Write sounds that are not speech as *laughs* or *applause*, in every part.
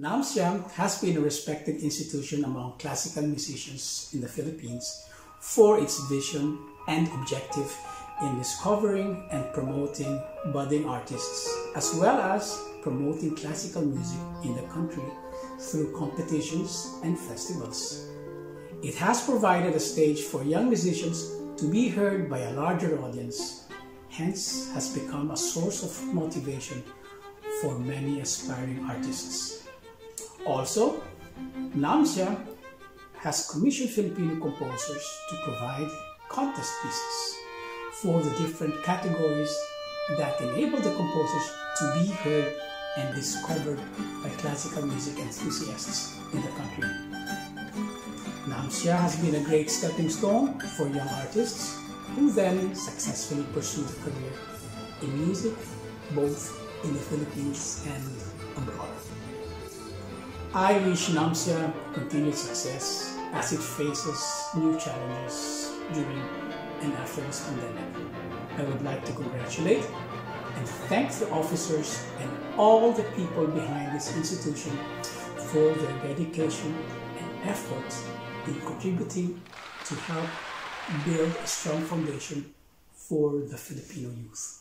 NAMCYA has been a respected institution among classical musicians in the Philippines for its vision and objective in discovering and promoting budding artists, as well as promoting classical music in the country through competitions and festivals. It has provided a stage for young musicians to be heard by a larger audience, hence has become a source of motivation for many aspiring artists. Also, NAMCYA has commissioned Filipino composers to provide contest pieces for the different categories that enable the composers to be heard and discovered by classical music enthusiasts in the country. NAMCYA has been a great stepping stone for young artists who then successfully pursue a career in music both in the Philippines and abroad. I wish NAMCYA continued success as it faces new challenges during and after this pandemic. I would like to congratulate and thank the officers and all the people behind this institution for their dedication and efforts in contributing to help build a strong foundation for the Filipino youth.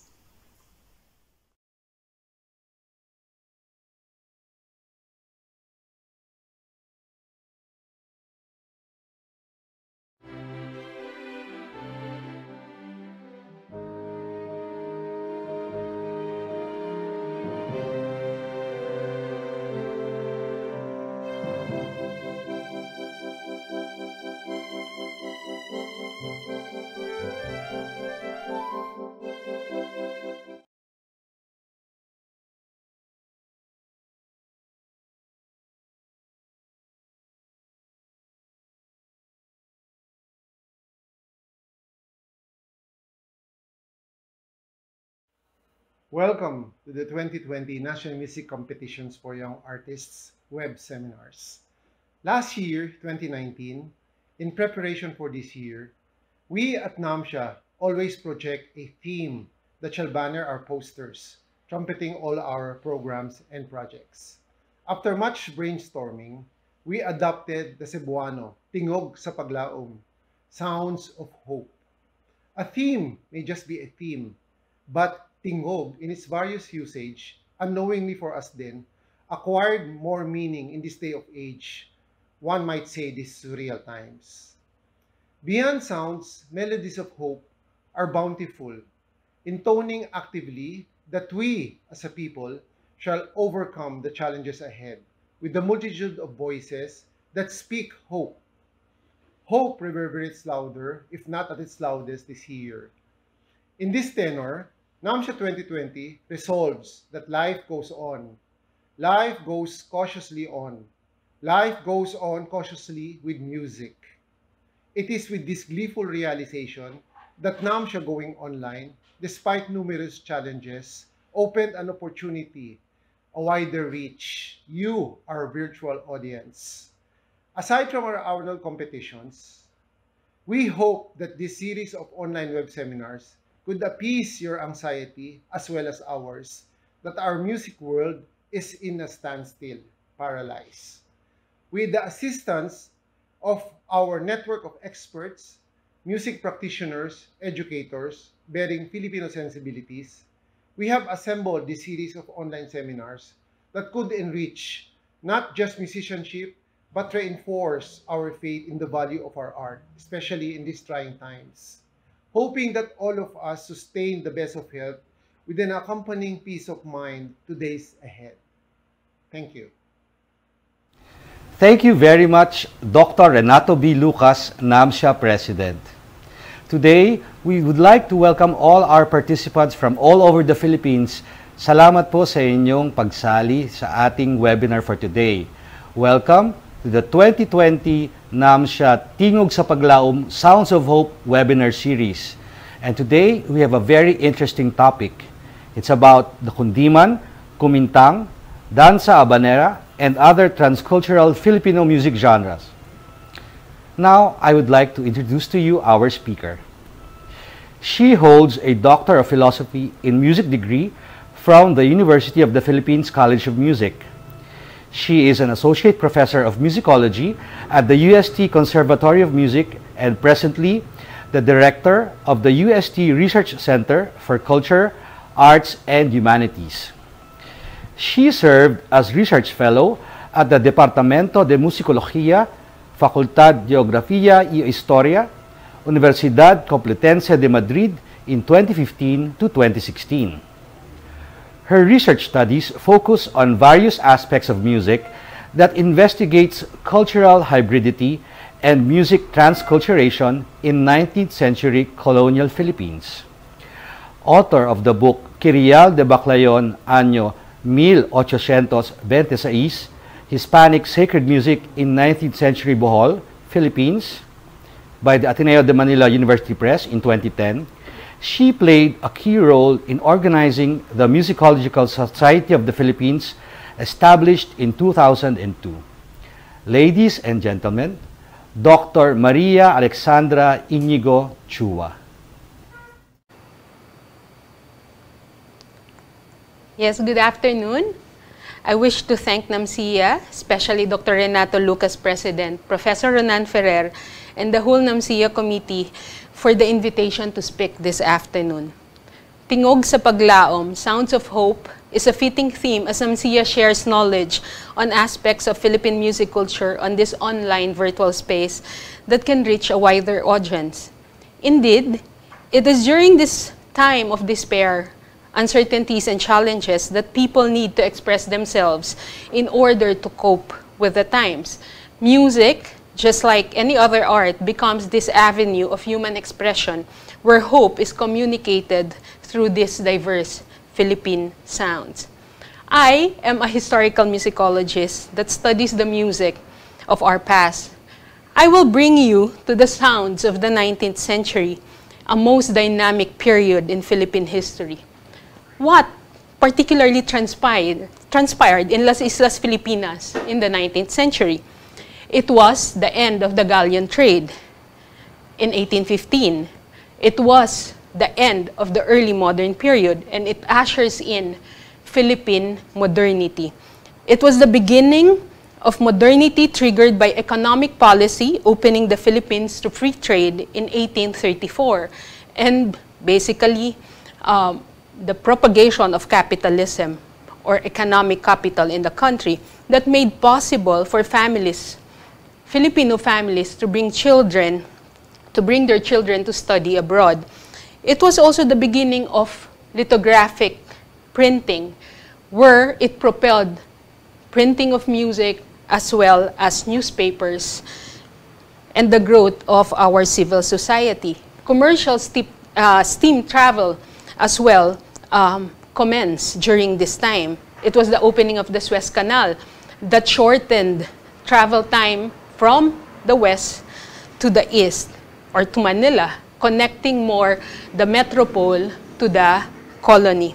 Welcome to the 2020 National Music Competitions for Young Artists web seminars. Last year, 2019, in preparation for this year, we at NAMCIA always project a theme that shall banner our posters, trumpeting all our programs and projects. After much brainstorming, we adopted the Cebuano, Tingog sa Paglaom, Sounds of Hope. A theme may just be a theme, but tingog in its various usage, unknowingly for us then, acquired more meaning in this day of age, one might say these surreal times. Beyond sounds, melodies of hope are bountiful, intoning actively that we, as a people, shall overcome the challenges ahead with the multitude of voices that speak hope. Hope reverberates louder, if not at its loudest this year. In this tenor, NAMCIA 2020 resolves that life goes on. Life goes cautiously on. Life goes on cautiously with music. It is with this gleeful realization that NAMCIA going online, despite numerous challenges, opened an opportunity, a wider reach, you, our virtual audience. Aside from our annual competitions, we hope that this series of online web seminars could appease your anxiety as well as ours that our music world is in a standstill, paralyzed. With the assistance of our network of experts, music practitioners, educators, bearing Filipino sensibilities, we have assembled this series of online seminars that could enrich not just musicianship, but reinforce our faith in the value of our art, especially in these trying times hoping that all of us sustain the best of health with an accompanying peace of mind to days ahead. Thank you. Thank you very much, Dr. Renato B. Lucas, NAMCIA President. Today, we would like to welcome all our participants from all over the Philippines. Salamat po sa inyong pagsali sa ating webinar for today. Welcome to the 2020 Namsha Tingog sa Paglaom Sounds of Hope webinar series. And today, we have a very interesting topic. It's about the Kundiman, Kumintang, Danza Habanera, and other transcultural Filipino music genres. Now, I would like to introduce to you our speaker. She holds a Doctor of Philosophy in Music degree from the University of the Philippines College of Music. She is an Associate Professor of Musicology at the UST Conservatory of Music and presently the Director of the UST Research Center for Culture, Arts, and Humanities. She served as Research Fellow at the Departamento de Musicología Facultad de Geografía y Historia, Universidad Complutense de Madrid in 2015 to 2016. Her research studies focus on various aspects of music that investigates cultural hybridity and music transculturation in 19th century colonial Philippines. Author of the book Kirial de Baclayon, año 1826, Hispanic Sacred Music in 19th Century Bohol, Philippines, by the Ateneo de Manila University Press in 2010, she played a key role in organizing the Musicological Society of the Philippines, established in 2002. Ladies and gentlemen, Dr. Maria Alexandra Inigo Chua. Yes, good afternoon. I wish to thank NAMCYA, especially Dr. Renato Lucas, President, Professor Ronan Ferrer, and the whole NAMCIA committee for the invitation to speak this afternoon. Tingog sa Paglaom, Sounds of Hope, is a fitting theme as NAMCIA shares knowledge on aspects of Philippine music culture on this online virtual space that can reach a wider audience. Indeed, it is during this time of despair uncertainties and challenges that people need to express themselves in order to cope with the times. Music, just like any other art, becomes this avenue of human expression where hope is communicated through these diverse Philippine sounds. I am a historical musicologist that studies the music of our past. I will bring you to the sounds of the 19th century, a most dynamic period in Philippine history what particularly transpired, transpired in Las Islas Filipinas in the 19th century. It was the end of the galleon trade in 1815. It was the end of the early modern period, and it ushers in Philippine modernity. It was the beginning of modernity triggered by economic policy opening the Philippines to free trade in 1834. And basically, um, the propagation of capitalism or economic capital in the country that made possible for families, Filipino families, to bring children, to bring their children to study abroad. It was also the beginning of lithographic printing, where it propelled printing of music as well as newspapers and the growth of our civil society. Commercial steam, uh, steam travel as well um, commenced during this time. It was the opening of the Suez Canal that shortened travel time from the west to the east or to Manila, connecting more the metropole to the colony.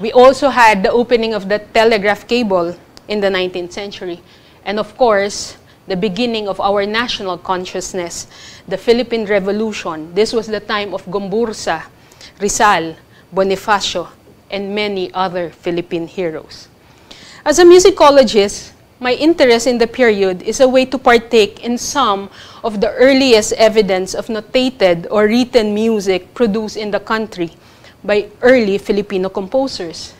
We also had the opening of the telegraph cable in the 19th century. And of course, the beginning of our national consciousness, the Philippine Revolution. This was the time of Gomburza, Rizal, Bonifacio, and many other Philippine heroes. As a musicologist, my interest in the period is a way to partake in some of the earliest evidence of notated or written music produced in the country by early Filipino composers.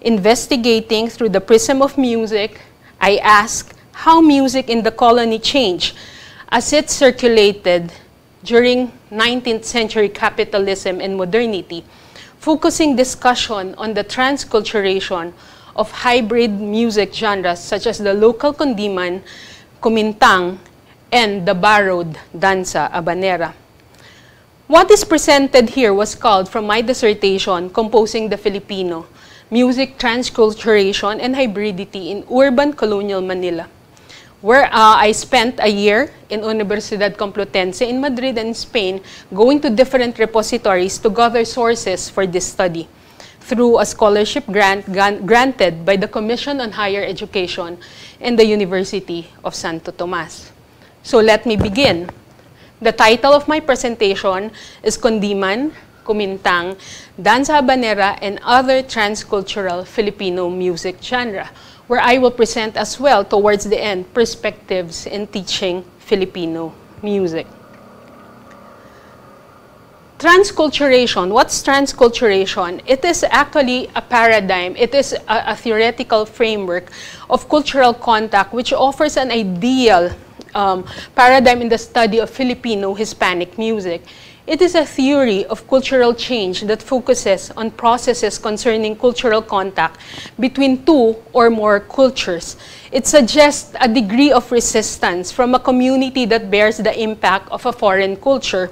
Investigating through the prism of music, I ask how music in the colony changed as it circulated during 19th century capitalism and modernity focusing discussion on the transculturation of hybrid music genres such as the local kundiman, kumintang, and the borrowed danza habanera. What is presented here was called from my dissertation, Composing the Filipino, Music Transculturation and Hybridity in Urban Colonial Manila. where uh, I spent a year in Universidad Complutense in Madrid and Spain, going to different repositories to gather sources for this study through a scholarship grant granted by the Commission on Higher Education and the University of Santo Tomas. So let me begin. The title of my presentation is Kundiman, Kumintang, Danza Habanera, and Other Transcultural Filipino Music Genre where I will present as well towards the end perspectives in teaching Filipino music. Transculturation, what's transculturation? It is actually a paradigm, it is a, a theoretical framework of cultural contact which offers an ideal um, paradigm in the study of Filipino Hispanic music. It is a theory of cultural change that focuses on processes concerning cultural contact between two or more cultures. It suggests a degree of resistance from a community that bears the impact of a foreign culture.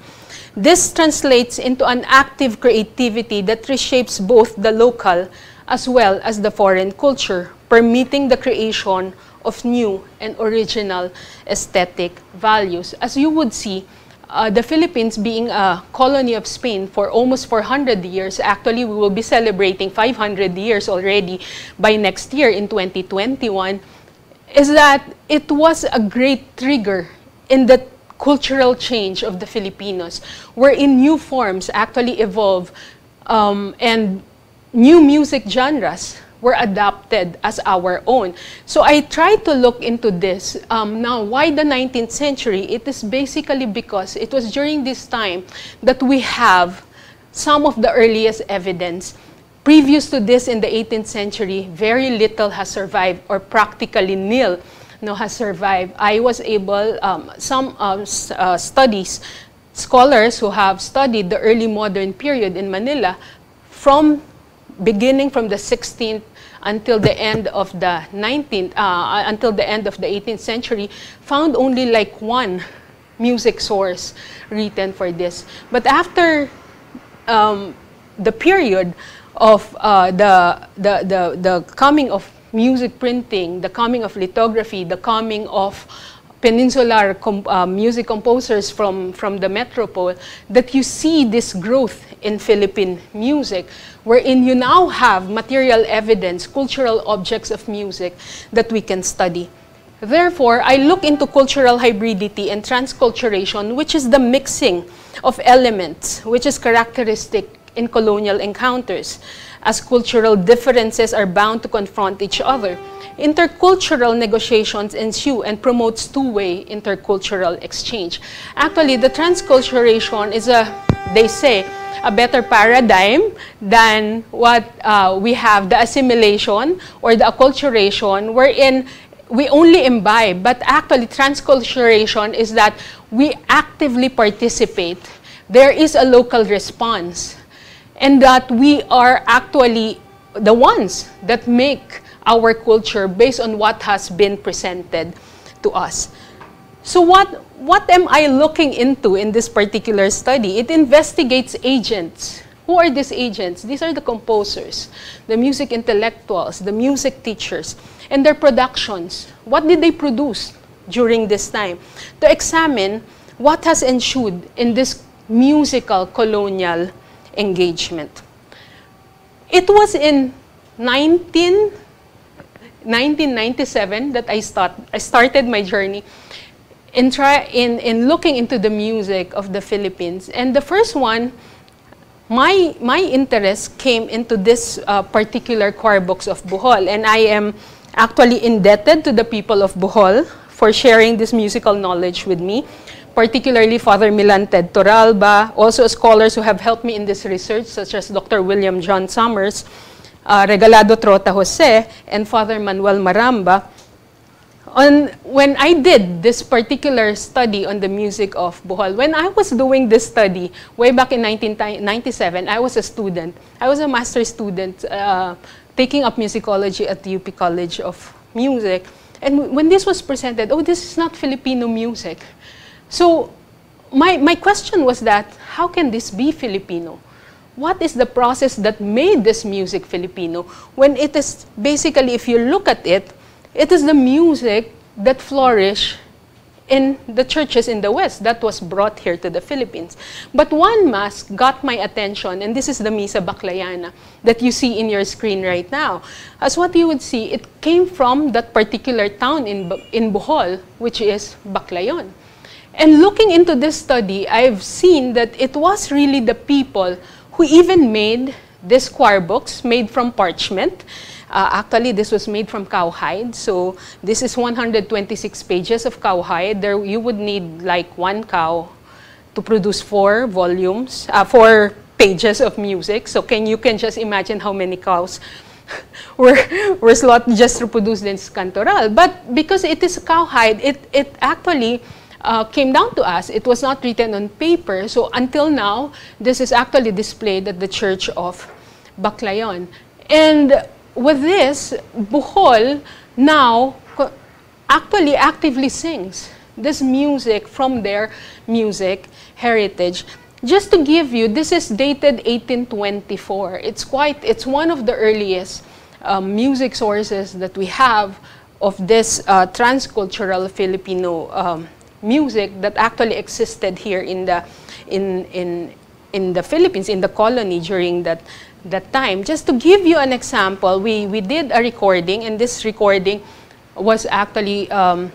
This translates into an active creativity that reshapes both the local as well as the foreign culture, permitting the creation of new and original aesthetic values. As you would see, uh, the Philippines being a colony of Spain for almost 400 years, actually we will be celebrating 500 years already by next year in 2021, is that it was a great trigger in the cultural change of the Filipinos, wherein new forms actually evolve um, and new music genres were adopted as our own. So I tried to look into this. Um, now, why the 19th century? It is basically because it was during this time that we have some of the earliest evidence. Previous to this, in the 18th century, very little has survived, or practically nil no, has survived. I was able, um, some um, uh, studies, scholars who have studied the early modern period in Manila from beginning from the 16th until the end of the 19th, uh, until the end of the 18th century, found only like one music source written for this. But after um, the period of uh, the, the, the, the coming of music printing, the coming of lithography, the coming of peninsular com uh, music composers from, from the metropole, that you see this growth in Philippine music, wherein you now have material evidence, cultural objects of music that we can study. Therefore, I look into cultural hybridity and transculturation, which is the mixing of elements, which is characteristic in colonial encounters, as cultural differences are bound to confront each other intercultural negotiations ensue and promotes two-way intercultural exchange. Actually, the transculturation is a, they say, a better paradigm than what uh, we have, the assimilation or the acculturation, wherein we only imbibe, but actually transculturation is that we actively participate. There is a local response, and that we are actually the ones that make our culture based on what has been presented to us. So what, what am I looking into in this particular study? It investigates agents. Who are these agents? These are the composers, the music intellectuals, the music teachers, and their productions. What did they produce during this time? To examine what has ensued in this musical colonial engagement. It was in 19 1997 that I, start, I started my journey in, try, in, in looking into the music of the Philippines. And the first one, my, my interest came into this uh, particular choir box of Bohol. And I am actually indebted to the people of Bohol for sharing this musical knowledge with me, particularly Father Milan Ted Torralba, also scholars who have helped me in this research, such as Dr. William John Summers, uh, Regalado Trota Jose and Father Manuel Maramba. On, when I did this particular study on the music of Bohol, when I was doing this study way back in 1997, I was a student. I was a master's student uh, taking up musicology at the UP College of Music. And when this was presented, oh, this is not Filipino music. So my, my question was that, how can this be Filipino? what is the process that made this music Filipino when it is basically, if you look at it, it is the music that flourished in the churches in the West that was brought here to the Philippines. But one mass got my attention, and this is the Misa Baclayana that you see in your screen right now. As what you would see, it came from that particular town in, in Bohol, which is Baclayon. And looking into this study, I've seen that it was really the people who even made these choir books made from parchment uh, actually, this was made from cowhide. So this is 126 pages of cowhide. There, you would need like one cow to produce four volumes, uh, four pages of music. So can you can just imagine how many cows *laughs* were, were slaughtered just to produce this cantoral. But because it is cowhide, it, it actually uh, came down to us. It was not written on paper. So until now, this is actually displayed at the Church of Baclayon. And with this, Bohol now actually actively sings this music from their music heritage. Just to give you, this is dated 1824. It's quite, it's one of the earliest um, music sources that we have of this uh, transcultural Filipino um, music that actually existed here in the, in, in, in the Philippines, in the colony during that that time. Just to give you an example, we, we did a recording, and this recording was actually um,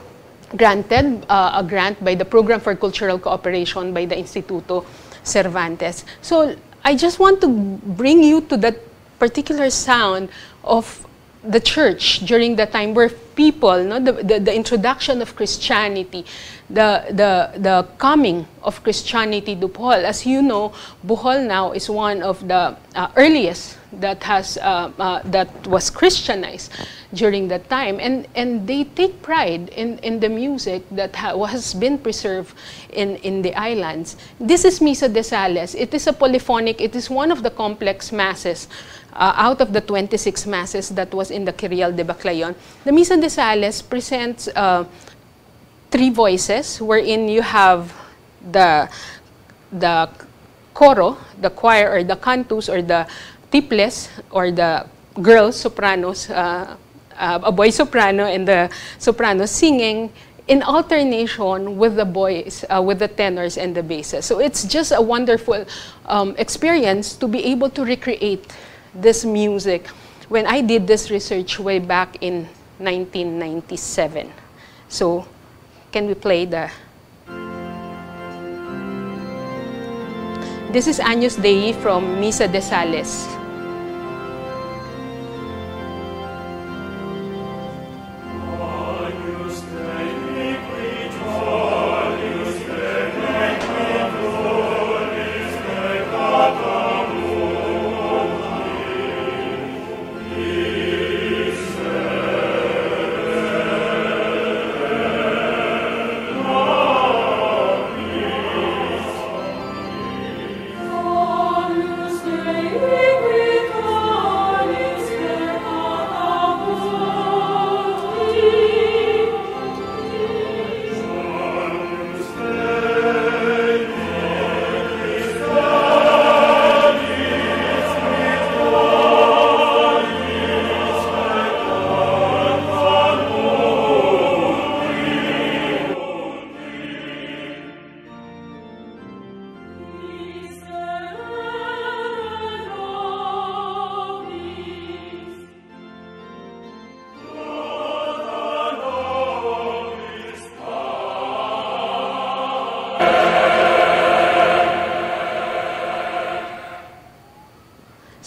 granted uh, a grant by the Program for Cultural Cooperation by the Instituto Cervantes. So I just want to bring you to that particular sound of the church during the time where people, no, the, the, the introduction of Christianity, the, the, the coming of Christianity to Bohol. As you know, Bohol now is one of the uh, earliest that has uh, uh, that was Christianized during that time, and and they take pride in in the music that ha has been preserved in in the islands. This is Misa de Sales. It is a polyphonic. It is one of the complex masses. Uh, out of the 26 masses that was in the Kirial de Baclayon, the Misa de Sales presents uh, three voices wherein you have the the coro, the choir or the cantus or the tiples or the girls sopranos, uh, uh, a boy soprano and the soprano singing in alternation with the boys, uh, with the tenors and the basses. So it's just a wonderful um, experience to be able to recreate this music when I did this research way back in 1997. So can we play the... This is Agnus Dei from Misa de Sales.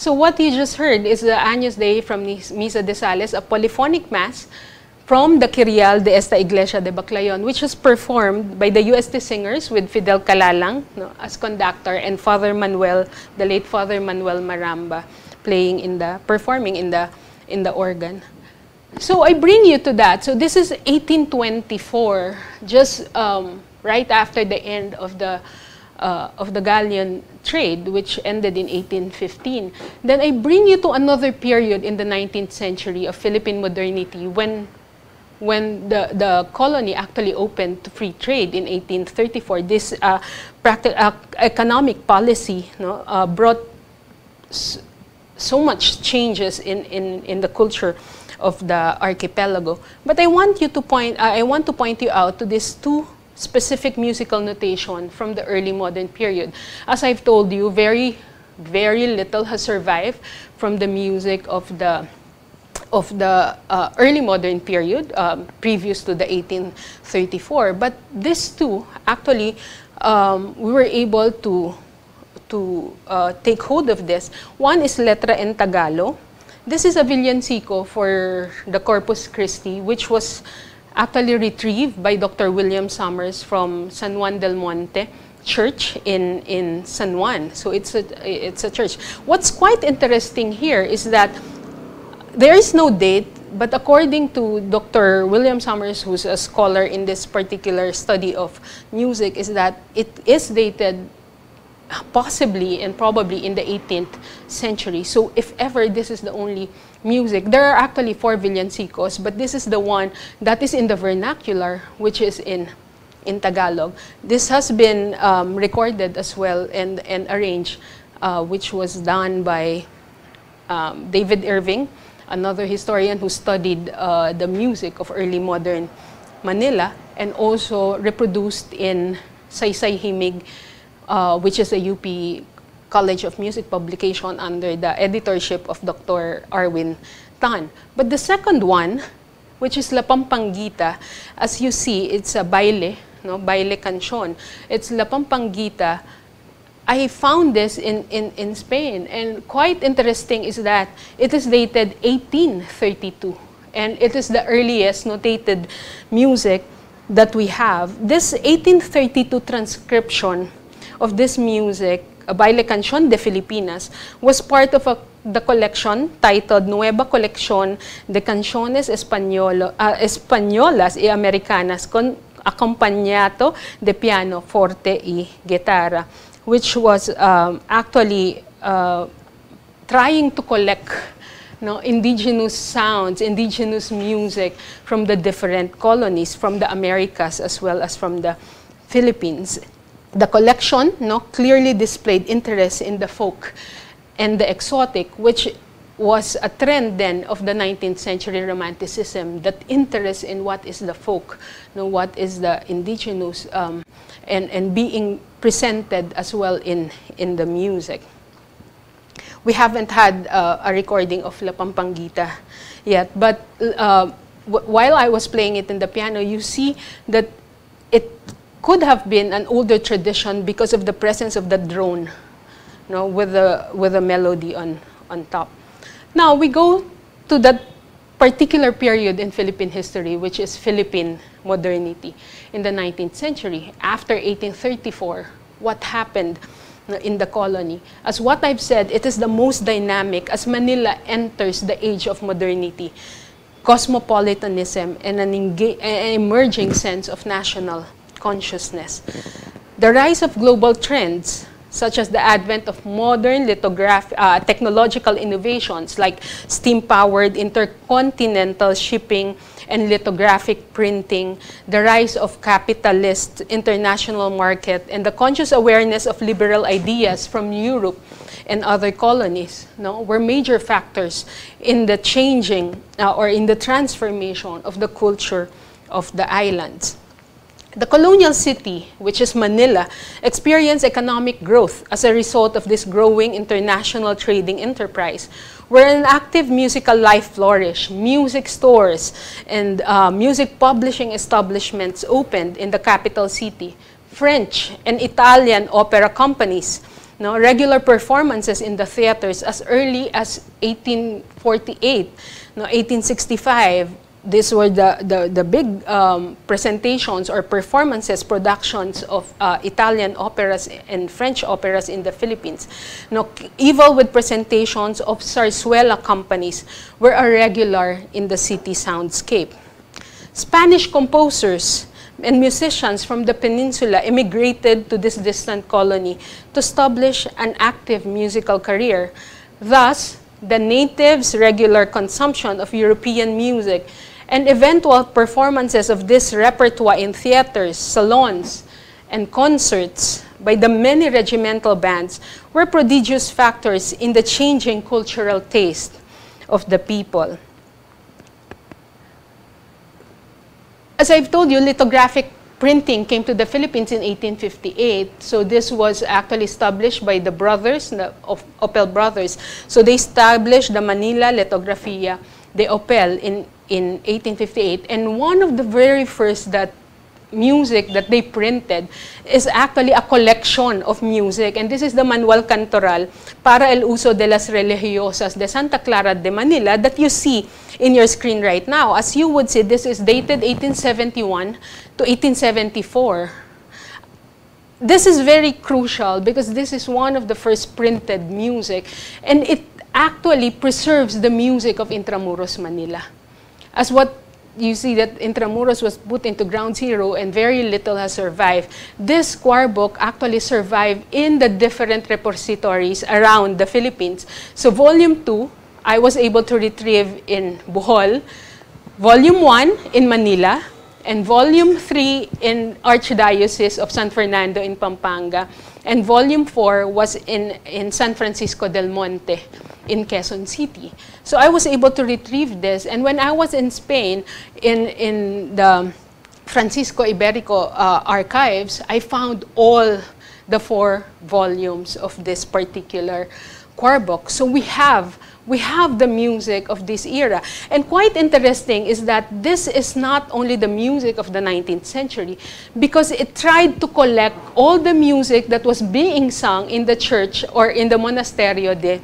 So what you just heard is the Agnus Dei from Misa de Sales, a polyphonic mass from the Kirial de esta Iglesia de Baclayon, which was performed by the UST singers with Fidel Calalang no, as conductor and Father Manuel, the late Father Manuel Maramba, playing in the, performing in the, in the organ. So I bring you to that. So this is 1824, just um, right after the end of the uh, of the galleon trade, which ended in 1815. Then I bring you to another period in the 19th century of Philippine modernity when, when the, the colony actually opened to free trade in 1834. This uh, uh, economic policy no, brought so much changes in, in, in the culture of the archipelago. But I want you to point, uh, I want to point you out to these two specific musical notation from the early modern period. As I've told you, very, very little has survived from the music of the of the uh, early modern period, um, previous to the 1834. But these two, actually, um, we were able to, to uh, take hold of this. One is Letra en Tagalog. This is a villancico for the Corpus Christi, which was actually retrieved by Dr. William Summers from San Juan del Monte church in, in San Juan. So it's a, it's a church. What's quite interesting here is that there is no date, but according to Dr. William Summers, who's a scholar in this particular study of music, is that it is dated possibly and probably in the 18th century. So if ever this is the only music, there are actually four villancicos, but this is the one that is in the vernacular, which is in in Tagalog. This has been um, recorded as well and, and arranged, uh, which was done by um, David Irving, another historian who studied uh, the music of early modern Manila and also reproduced in Saysay Himig, uh, which is a UP College of Music publication under the editorship of Dr. Arwin Tan. But the second one, which is La Pampangita, as you see, it's a baile, no? baile canción. It's La Pampangita, I found this in, in, in Spain, and quite interesting is that it is dated 1832, and it is the earliest notated music that we have. This 1832 transcription of this music, Baile Canción de Filipinas, was part of a, the collection titled Nueva Colección de Canciones Españolo, uh, Españolas y Americanas con acompañado de piano, forte y guitarra which was um, actually uh, trying to collect know, indigenous sounds, indigenous music from the different colonies, from the Americas as well as from the Philippines. The collection no, clearly displayed interest in the folk and the exotic, which was a trend then of the 19th century romanticism, that interest in what is the folk, know, what is the indigenous, um, and, and being presented as well in, in the music. We haven't had uh, a recording of La Pampangita yet, but uh, while I was playing it in the piano, you see that it could have been an older tradition because of the presence of the drone, you know, with a with a melody on on top. Now we go to that particular period in Philippine history, which is Philippine modernity in the 19th century. After 1834, what happened in the colony? As what I've said, it is the most dynamic as Manila enters the age of modernity, cosmopolitanism, and an, an emerging sense of national consciousness. The rise of global trends such as the advent of modern lithograph uh, technological innovations like steam-powered intercontinental shipping and lithographic printing, the rise of capitalist international market, and the conscious awareness of liberal ideas from Europe and other colonies no, were major factors in the changing uh, or in the transformation of the culture of the islands. The colonial city, which is Manila, experienced economic growth as a result of this growing international trading enterprise, where an active musical life flourished. Music stores and uh, music publishing establishments opened in the capital city. French and Italian opera companies, no, regular performances in the theaters as early as 1848, no, 1865, these were the, the, the big um, presentations or performances, productions of uh, Italian operas and French operas in the Philippines. Now, evil with presentations of zarzuela companies were a regular in the city soundscape. Spanish composers and musicians from the peninsula immigrated to this distant colony to establish an active musical career. Thus, the natives' regular consumption of European music and eventual performances of this repertoire in theaters, salons, and concerts by the many regimental bands were prodigious factors in the changing cultural taste of the people. as I've told you, lithographic printing came to the Philippines in 1858. So this was actually established by the brothers, the Oppel brothers. So they established the Manila Lithografia de Oppel in, in 1858. And one of the very first that music that they printed is actually a collection of music. And this is the Manual Cantoral para el uso de las religiosas de Santa Clara de Manila that you see in your screen right now. As you would see, this is dated 1871 to 1874. This is very crucial because this is one of the first printed music and it actually preserves the music of Intramuros, Manila. As what you see that Intramuros was put into ground zero and very little has survived. This choir book actually survived in the different repositories around the Philippines. So volume 2, I was able to retrieve in Bohol, volume 1 in Manila, and volume 3 in Archdiocese of San Fernando in Pampanga, and volume 4 was in, in San Francisco del Monte in Quezon City. So I was able to retrieve this. And when I was in Spain, in, in the Francisco Iberico uh, archives, I found all the four volumes of this particular choir book. So we have we have the music of this era. And quite interesting is that this is not only the music of the 19th century, because it tried to collect all the music that was being sung in the church or in the monasterio de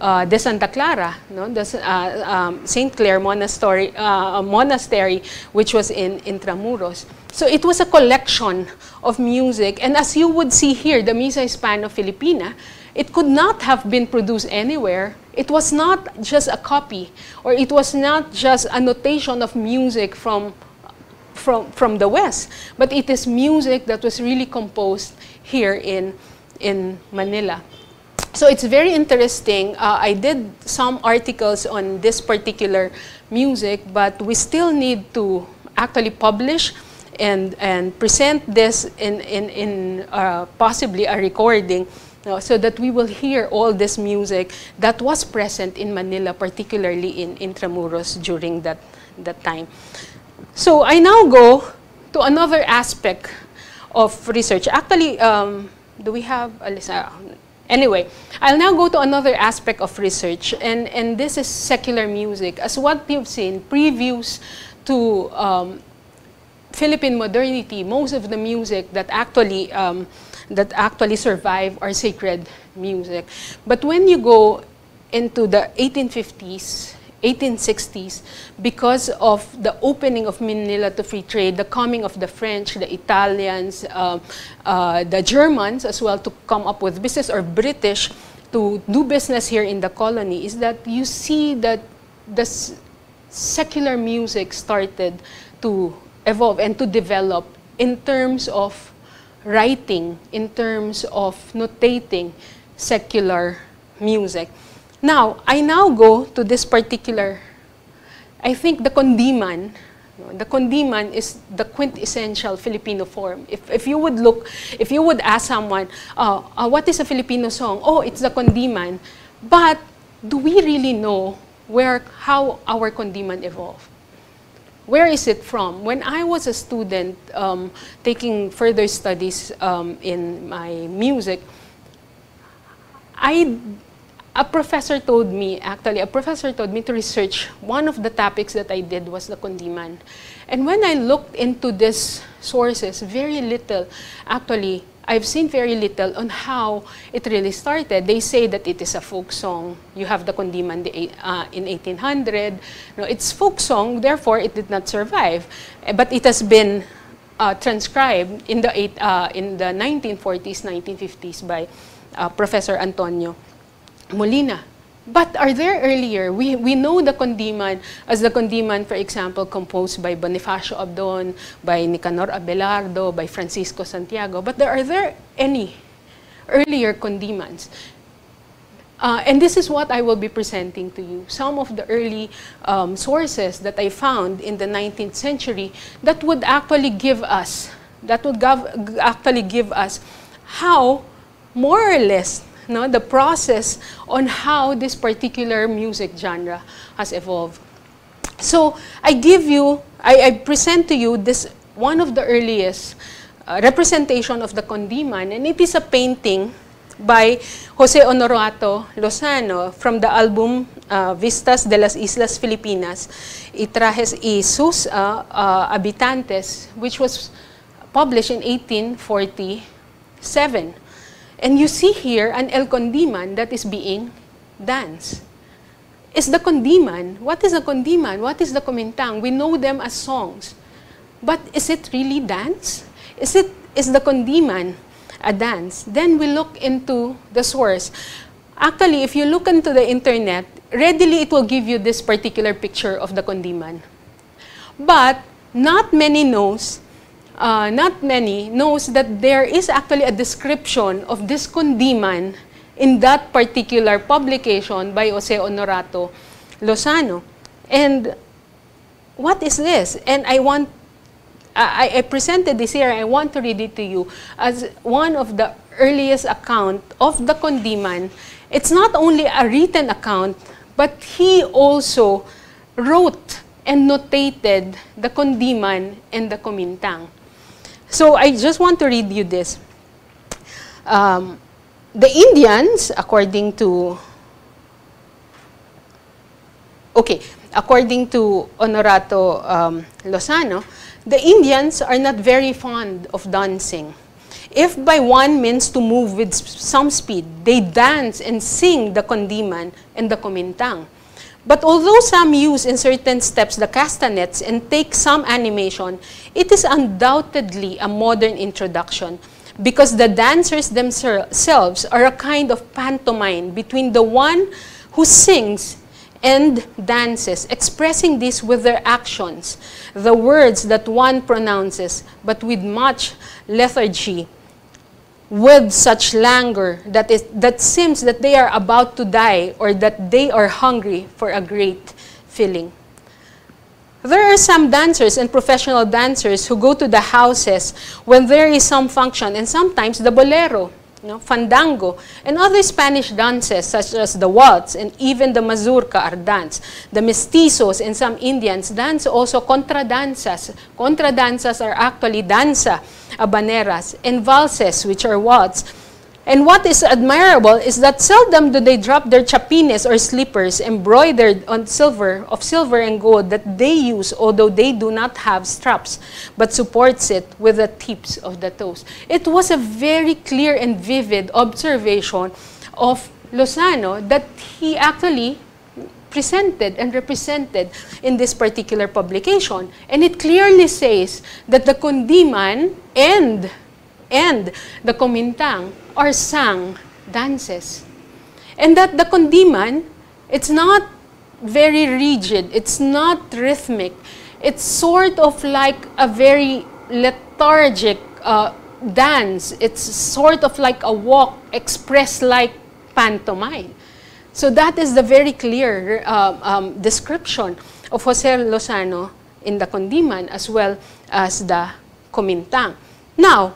uh, de Santa Clara, no? the, uh, um, St. Clare Monastery, uh, monastery, which was in Intramuros. So it was a collection of music. And as you would see here, the Misa Hispano-Filipina, it could not have been produced anywhere. It was not just a copy, or it was not just a notation of music from, from, from the West, but it is music that was really composed here in, in Manila. So it's very interesting. Uh, I did some articles on this particular music, but we still need to actually publish and, and present this in, in, in uh, possibly a recording uh, so that we will hear all this music that was present in Manila, particularly in Intramuros during that, that time. So I now go to another aspect of research. Actually, um, do we have, Alyssa? Anyway, I'll now go to another aspect of research, and, and this is secular music. As what you've seen, previews to um, Philippine modernity, most of the music that actually, um, that actually survive are sacred music. But when you go into the 1850s, 1860s because of the opening of Manila to free trade, the coming of the French, the Italians, uh, uh, the Germans as well to come up with business or British to do business here in the colony is that you see that the secular music started to evolve and to develop in terms of writing, in terms of notating secular music. Now, I now go to this particular, I think the kundiman, the kundiman is the quintessential Filipino form. If, if you would look, if you would ask someone, uh, uh, what is a Filipino song? Oh, it's the kundiman. But do we really know where, how our kundiman evolved? Where is it from? When I was a student um, taking further studies um, in my music, I a professor told me, actually, a professor told me to research. One of the topics that I did was the kundiman. And when I looked into these sources, very little, actually, I've seen very little on how it really started. They say that it is a folk song. You have the kondiman uh, in 1800. No, it's folk song, therefore it did not survive. Eh, but it has been uh, transcribed in the, eight, uh, in the 1940s, 1950s by uh, Professor Antonio Molina. But are there earlier? We, we know the kundiman as the kundiman, for example, composed by Bonifacio Abdon, by Nicanor Abelardo, by Francisco Santiago. But there are there any earlier kundimans? Uh, and this is what I will be presenting to you. Some of the early um, sources that I found in the 19th century that would actually give us, that would actually give us how more or less no, the process on how this particular music genre has evolved. So I give you I, I present to you this one of the earliest uh, representation of the Kundiman, and it is a painting by Jose Honorato Lozano from the album uh, Vistas de las Islas Filipinas y sus uh, uh, Habitantes, which was published in 1847. And you see here an El Condiman that is being danced. Is the Condiman, what is a Condiman? What is the Kumintang? We know them as songs. But is it really dance? Is it is the Condiman a dance. Then we look into the source. Actually, if you look into the internet, readily it will give you this particular picture of the Condiman. But not many knows, uh, not many knows that there is actually a description of this Kundiman in that particular publication by Jose Honorato Lozano. And what is this? And I want I, I, presented this here, I want to read it to you as one of the earliest account of the Kundiman. It's not only a written account, but he also wrote and notated the Kundiman and the Kumintang. So I just want to read you this. Um, the Indians, according to okay, according to Honorato um, Lozano, the Indians are not very fond of dancing. If by one means to move with some speed, they dance and sing the kundiman and the kumintang. But although some use in certain steps the castanets and take some animation, it is undoubtedly a modern introduction because the dancers themselves are a kind of pantomime between the one who sings and dances, expressing this with their actions, the words that one pronounces, but with much lethargy, with such languor that, it, that seems that they are about to die or that they are hungry for a great feeling. There are some dancers and professional dancers who go to the houses when there is some function, and sometimes the bolero, you know, fandango, and other Spanish dances such as the waltz and even the mazurka are danced. The mestizos and some Indians dance also contradanzas. Contradanzas are actually danza, habaneras, and valses, which are waltz. And what is admirable is that seldom do they drop their chapines or slippers embroidered on silver, of silver and gold that they use, although they do not have straps, but supports it with the tips of the toes. It was a very clear and vivid observation of Lozano that he actually presented and represented in this particular publication. And it clearly says that the Kundiman and and the Kumintang are sang dances. And that the Kundiman, it's not very rigid, it's not rhythmic. It's sort of like a very lethargic uh, dance. It's sort of like a walk expressed like pantomime. So that is the very clear uh, um, description of Jose Lozano in the Kundiman as well as the Kumintang. Now,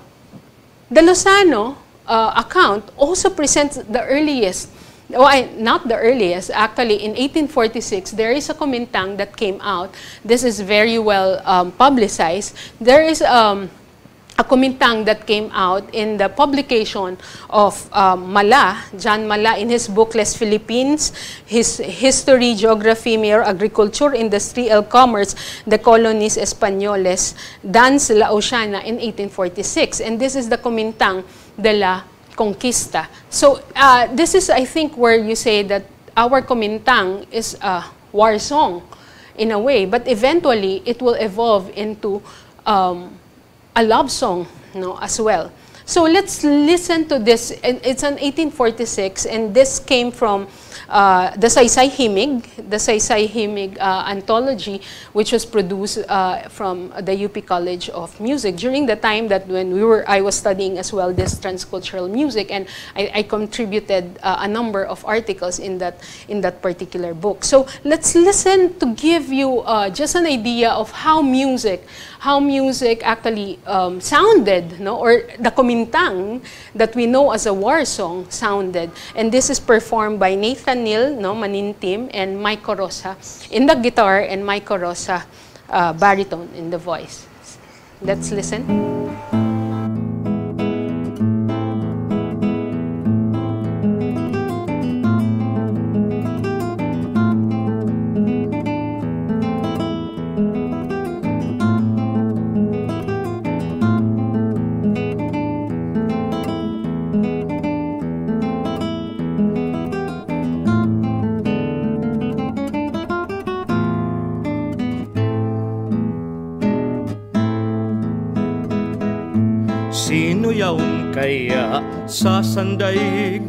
the Lozano uh, account also presents the earliest, oh, I, not the earliest, actually in 1846, there is a Kumintang that came out. This is very well um, publicized. There is um, a kumintang that came out in the publication of um, Mallat, John Mallat, in his book Les Philippines, his History, Geography, Mayor, Agriculture, Industry, El Commerce, the Colonies Españoles, Dans la Oceana in 1846. And this is the kumintang de la Conquista. So uh, this is, I think, where you say that our kumintang is a war song in a way, but eventually it will evolve into um, a love song no, as well. So let's listen to this. It's an 1846, and this came from uh, the Saysay Himig, the Saysay Himig uh, anthology, which was produced uh, from the UP College of Music during the time that when we were, I was studying as well this transcultural music, and I, I contributed uh, a number of articles in that in that particular book. So let's listen to give you uh, just an idea of how music, how music actually um, sounded, no, or the kumintang that we know as a war song sounded. And this is performed by Nathan Neil, no, Manintim, and Mike Corosa in the guitar and Mike Corosa uh, baritone in the voice. Let's listen. Sa sandaigdigan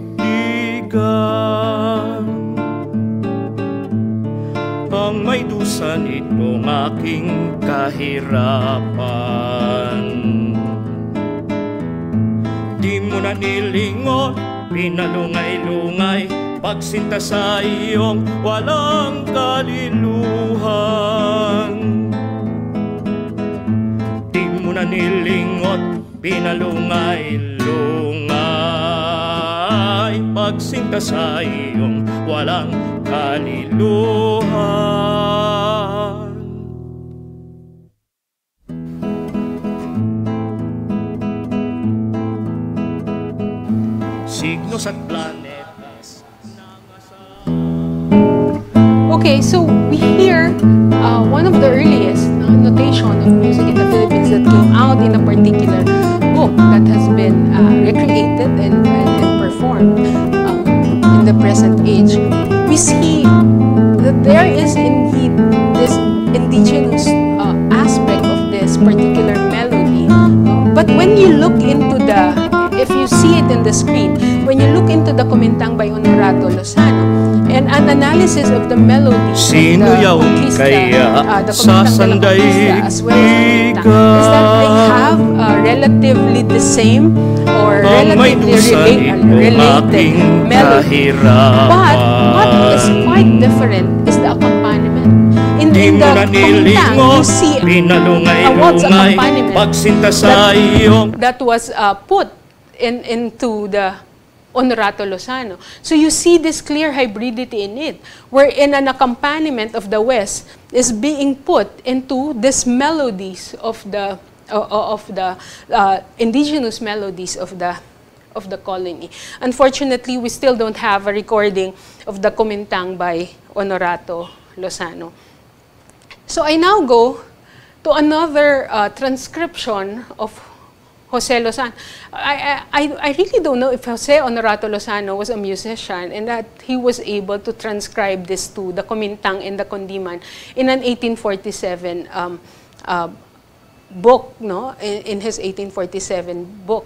Ang may dusa nitong aking kahirapan. Di mo na nilingon, pinalungay-lungay Pagsinta sa iyong walang kaliluhan. Di mo na nilingot, pinalungay-lungay Pagsinta sa iyong walang kaliluhan. Signos at planetas. Okay, so we hear uh, one of the earliest uh, notation of music in the Philippines that came out in a particular book that has been uh, recreated and, and, and performed the present age. We see that there is indeed this indigenous uh, aspect of this particular melody. But when you look into the, if you see it in the screen, when you look into the Comintang by Honorato Lozano, and an analysis of the melody Sino of the conquista, kaya uh, the Comintang de la Conquista as well as the Comintang, is that they have uh, relatively the same Ang may relatively dusa rela- nitong related aking melody. But what is kahirapan. quite different is the accompaniment. In, Di in the Comintang, you see a what's pinalungay-lungay accompaniment that- that was uh, put in into the Honorato Lozano. So you see this clear hybridity in it, wherein an accompaniment of the West is being put into these melodies of the of the uh, indigenous melodies of the of the colony. Unfortunately, we still don't have a recording of the Kumintang by Honorato Lozano. So I now go to another uh, transcription of Jose Lozano. I, I, I really don't know if Jose Honorato Lozano was a musician and that he was able to transcribe this to the Kumintang and the Kundiman in an 1847 um, uh, book, no? In, in his 1847 book.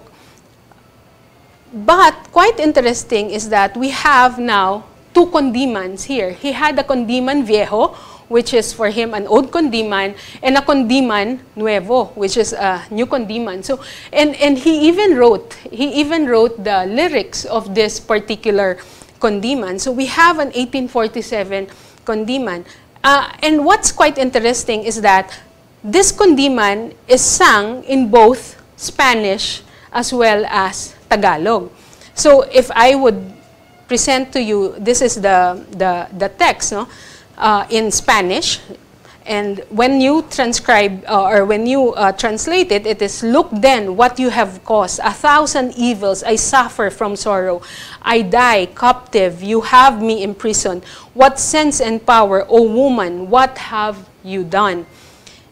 But quite interesting is that we have now two kundimans here. He had a kundiman viejo, which is for him an old kundiman, and a kundiman nuevo, which is a new kundiman. So, and, and he even wrote, he even wrote the lyrics of this particular kundiman. So we have an 1847 kundiman. Uh, and what's quite interesting is that this kundiman is sung in both Spanish as well as Tagalog. So if I would present to you, this is the, the, the text no? Uh, in Spanish. And when you transcribe uh, or when you uh, translate it, it is, Look then what you have caused. A thousand evils I suffer from sorrow. I die captive. You have me imprisoned. What sense and power, O woman, what have you done?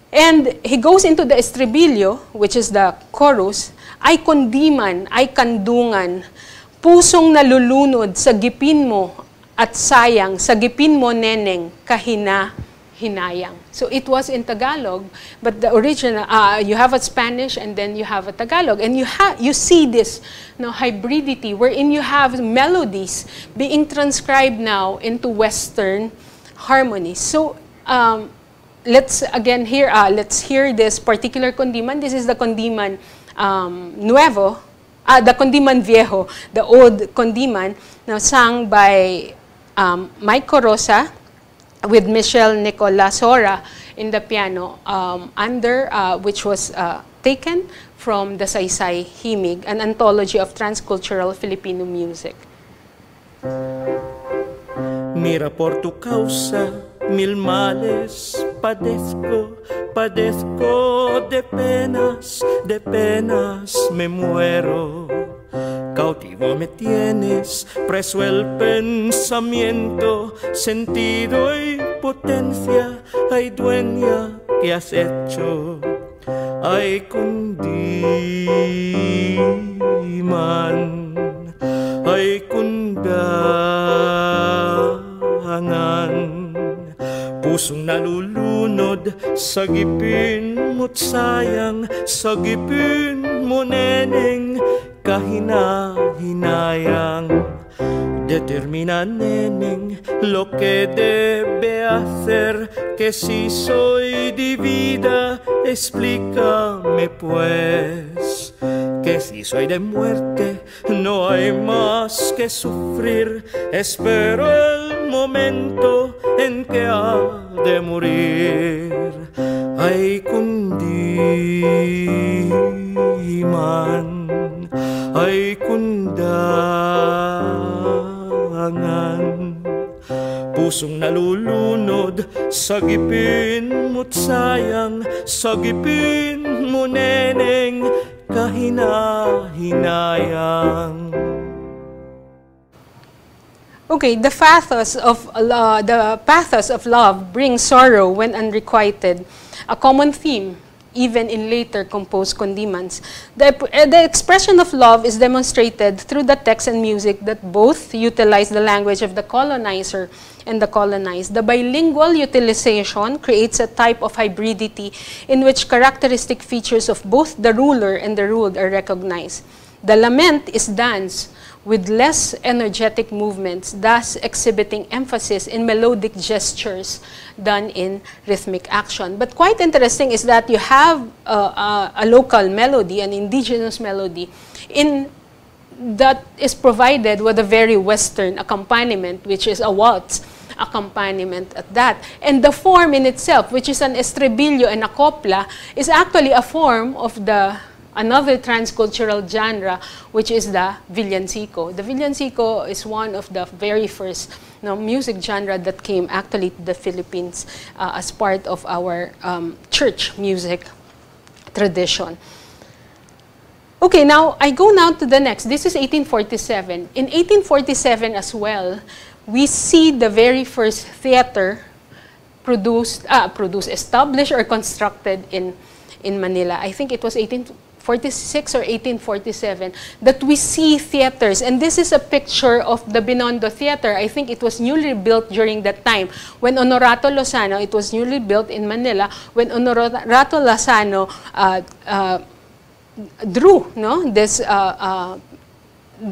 And he goes into the estribillo, which is the chorus, ay kondiman, ay kandungan, pusong nalulunod sa gipin mo at sayang, sa gipin mo neneng, kahina, hinayang. So it was in Tagalog, but the original, uh, you have a Spanish and then you have a Tagalog. And you, ha you see this no, hybridity wherein you have melodies being transcribed now into Western harmonies. So um, let's again hear, uh, let's hear this particular kundiman. This is the kundiman um, nuevo, uh, the kundiman viejo, the old kundiman, now sung by um, Mike Corosa with Michelle Nicola Sora in the piano um, under, uh, which was uh, taken from the Saysay Himig, an anthology of transcultural Filipino music. Mira por tu causa mil males padezco, padezco de penas, de penas me muero. Cautivo me tienes, preso el pensamiento, sentido y potencia, ay dueña, ¿qué has hecho? Ay kundiman, ay kundangan Pusong nalulunod sa gipin mo't sayang kahina-hinayang. Determina neneng lo que debe hacer Que si soy divida explícame pues Que si soy de muerte no hay más que sufrir. Espero el momento en que ha de morir. Ay kundiman. Ay kundangan. Pusong nalulunod sa gipin mo't sayang Sa gipin mo neneng kahina-hinayang Okay, the pathos of uh, the pathos of love brings sorrow when unrequited, a common theme even in later composed kundimans. The, uh, the expression of love is demonstrated through the text and music that both utilize the language of the colonizer and the colonized. The bilingual utilization creates a type of hybridity in which characteristic features of both the ruler and the ruled are recognized. The lament is dance with less energetic movements, thus exhibiting emphasis in melodic gestures done in rhythmic action. But quite interesting is that you have uh, a local melody, an indigenous melody, in that is provided with a very Western accompaniment, which is a waltz accompaniment at that. And the form in itself, which is an estribillo and a copla, is actually a form of the another transcultural genre, which is the villancico. The villancico is one of the very first you know, music genre that came actually to the Philippines uh, as part of our um, church music tradition. Okay, now I go now to the next. This is 1847. In 1847 as well, we see the very first theater produced, uh, produced, established or constructed in, in Manila. I think it was 18, 1846 or 1847 that we see theaters. And this is a picture of the Binondo Theater. I think it was newly built during that time. When Honorato Lozano, it was newly built in Manila, when Honorato Lozano uh, uh, drew no, this, uh, uh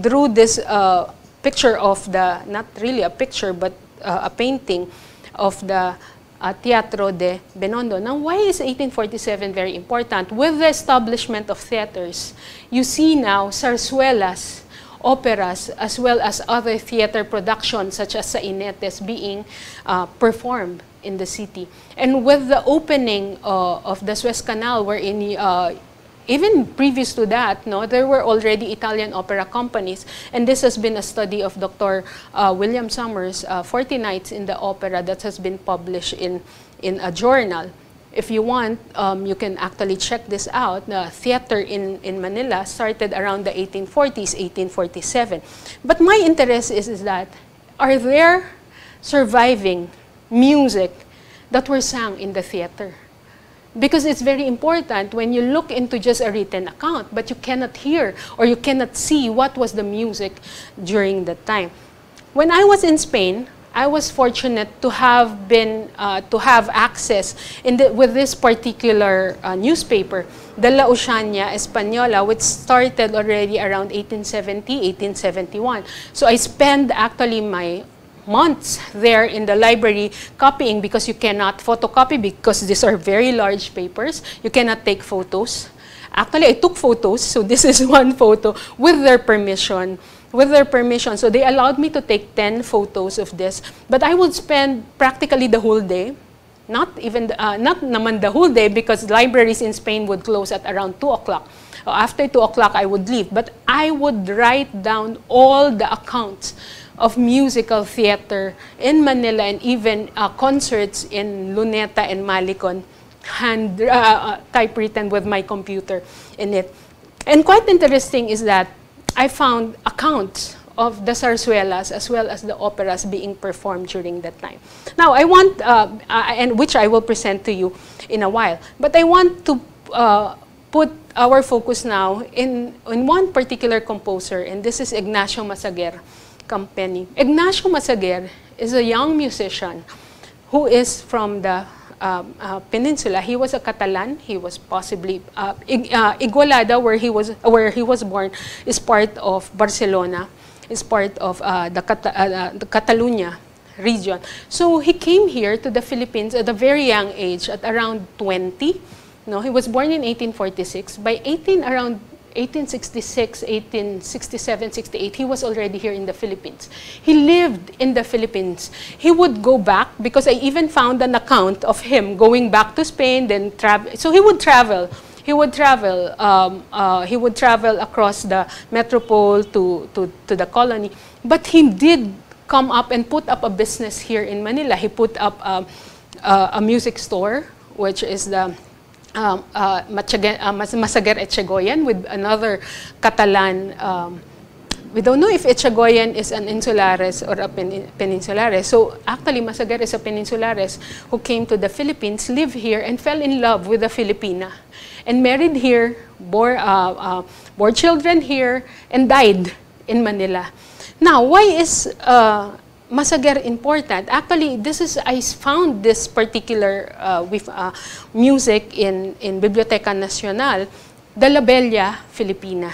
drew this uh, picture of the, not really a picture, but uh, a painting of the uh, Teatro de Binondo. Now, why is 1847 very important? With the establishment of theaters, you see now zarzuelas, operas, as well as other theater productions such as Sainetes being uh, performed in the city. And with the opening uh, of the Suez Canal, wherein uh, even previous to that, no, there were already Italian opera companies, and this has been a study of Dr. Uh, William Summers, uh, 40 Nights in the Opera, that has been published in, in a journal. If you want, um, you can actually check this out. The theater in, in Manila started around the 1840s, 1847. But my interest is, is that, are there surviving music that were sung in the theater? Because it's very important when you look into just a written account, but you cannot hear or you cannot see what was the music during that time. When I was in Spain, I was fortunate to have been uh, to have access the, with this particular uh, newspaper, the La Oceania Española, which started already around 1870, 1871. So I spent actually my months there in the library copying because you cannot photocopy because these are very large papers. You cannot take photos. Actually, I took photos, so this is *laughs* one photo with their permission. With their permission. So they allowed me to take 10 photos of this. But I would spend practically the whole day not even, uh, not naman the whole day because libraries in Spain would close at around 2 o'clock. After 2 o'clock, I would leave. But I would write down all the accounts of musical theater in Manila and even uh, concerts in Luneta and Malecon, hand uh, uh, typewritten with my computer in it. And quite interesting is that I found accounts of the zarzuelas as well as the operas being performed during that time. Now, I want, uh, uh, and which I will present to you in a while, but I want to uh, put our focus now in, in one particular composer, and this is Ignacio Masaguer Company. Ignacio Masaguer is a young musician who is from the um, uh, peninsula. He was a Catalan. He was possibly uh, uh, Igualada, where he was where he was born, is part of Barcelona is part of uh, the, Cata uh, the Catalonia region. So he came here to the Philippines at a very young age, at around 20. No, he was born in 1846. By 18, around 1866, 1867, 68, he was already here in the Philippines. He lived in the Philippines. He would go back because I even found an account of him going back to Spain, then travel. So he would travel he would travel. Um, uh, he would travel across the metropole to, to, to the colony. But he did come up and put up a business here in Manila. He put up um, uh, a music store, which is the um, uh, uh Masaguer Echegoyen with another Catalan. Um, we don't know if Echegoyen is an insulares or a pen peninsulares. So actually, Masaguer is a peninsulares who came to the Philippines, lived here, and fell in love with a Filipina and married here, bore, uh, uh, bore children here, and died in Manila. Now, why is uh, Masaguer important? Actually, this is I found this particular uh, with uh, music in in Biblioteca Nacional, the La Bella Filipina.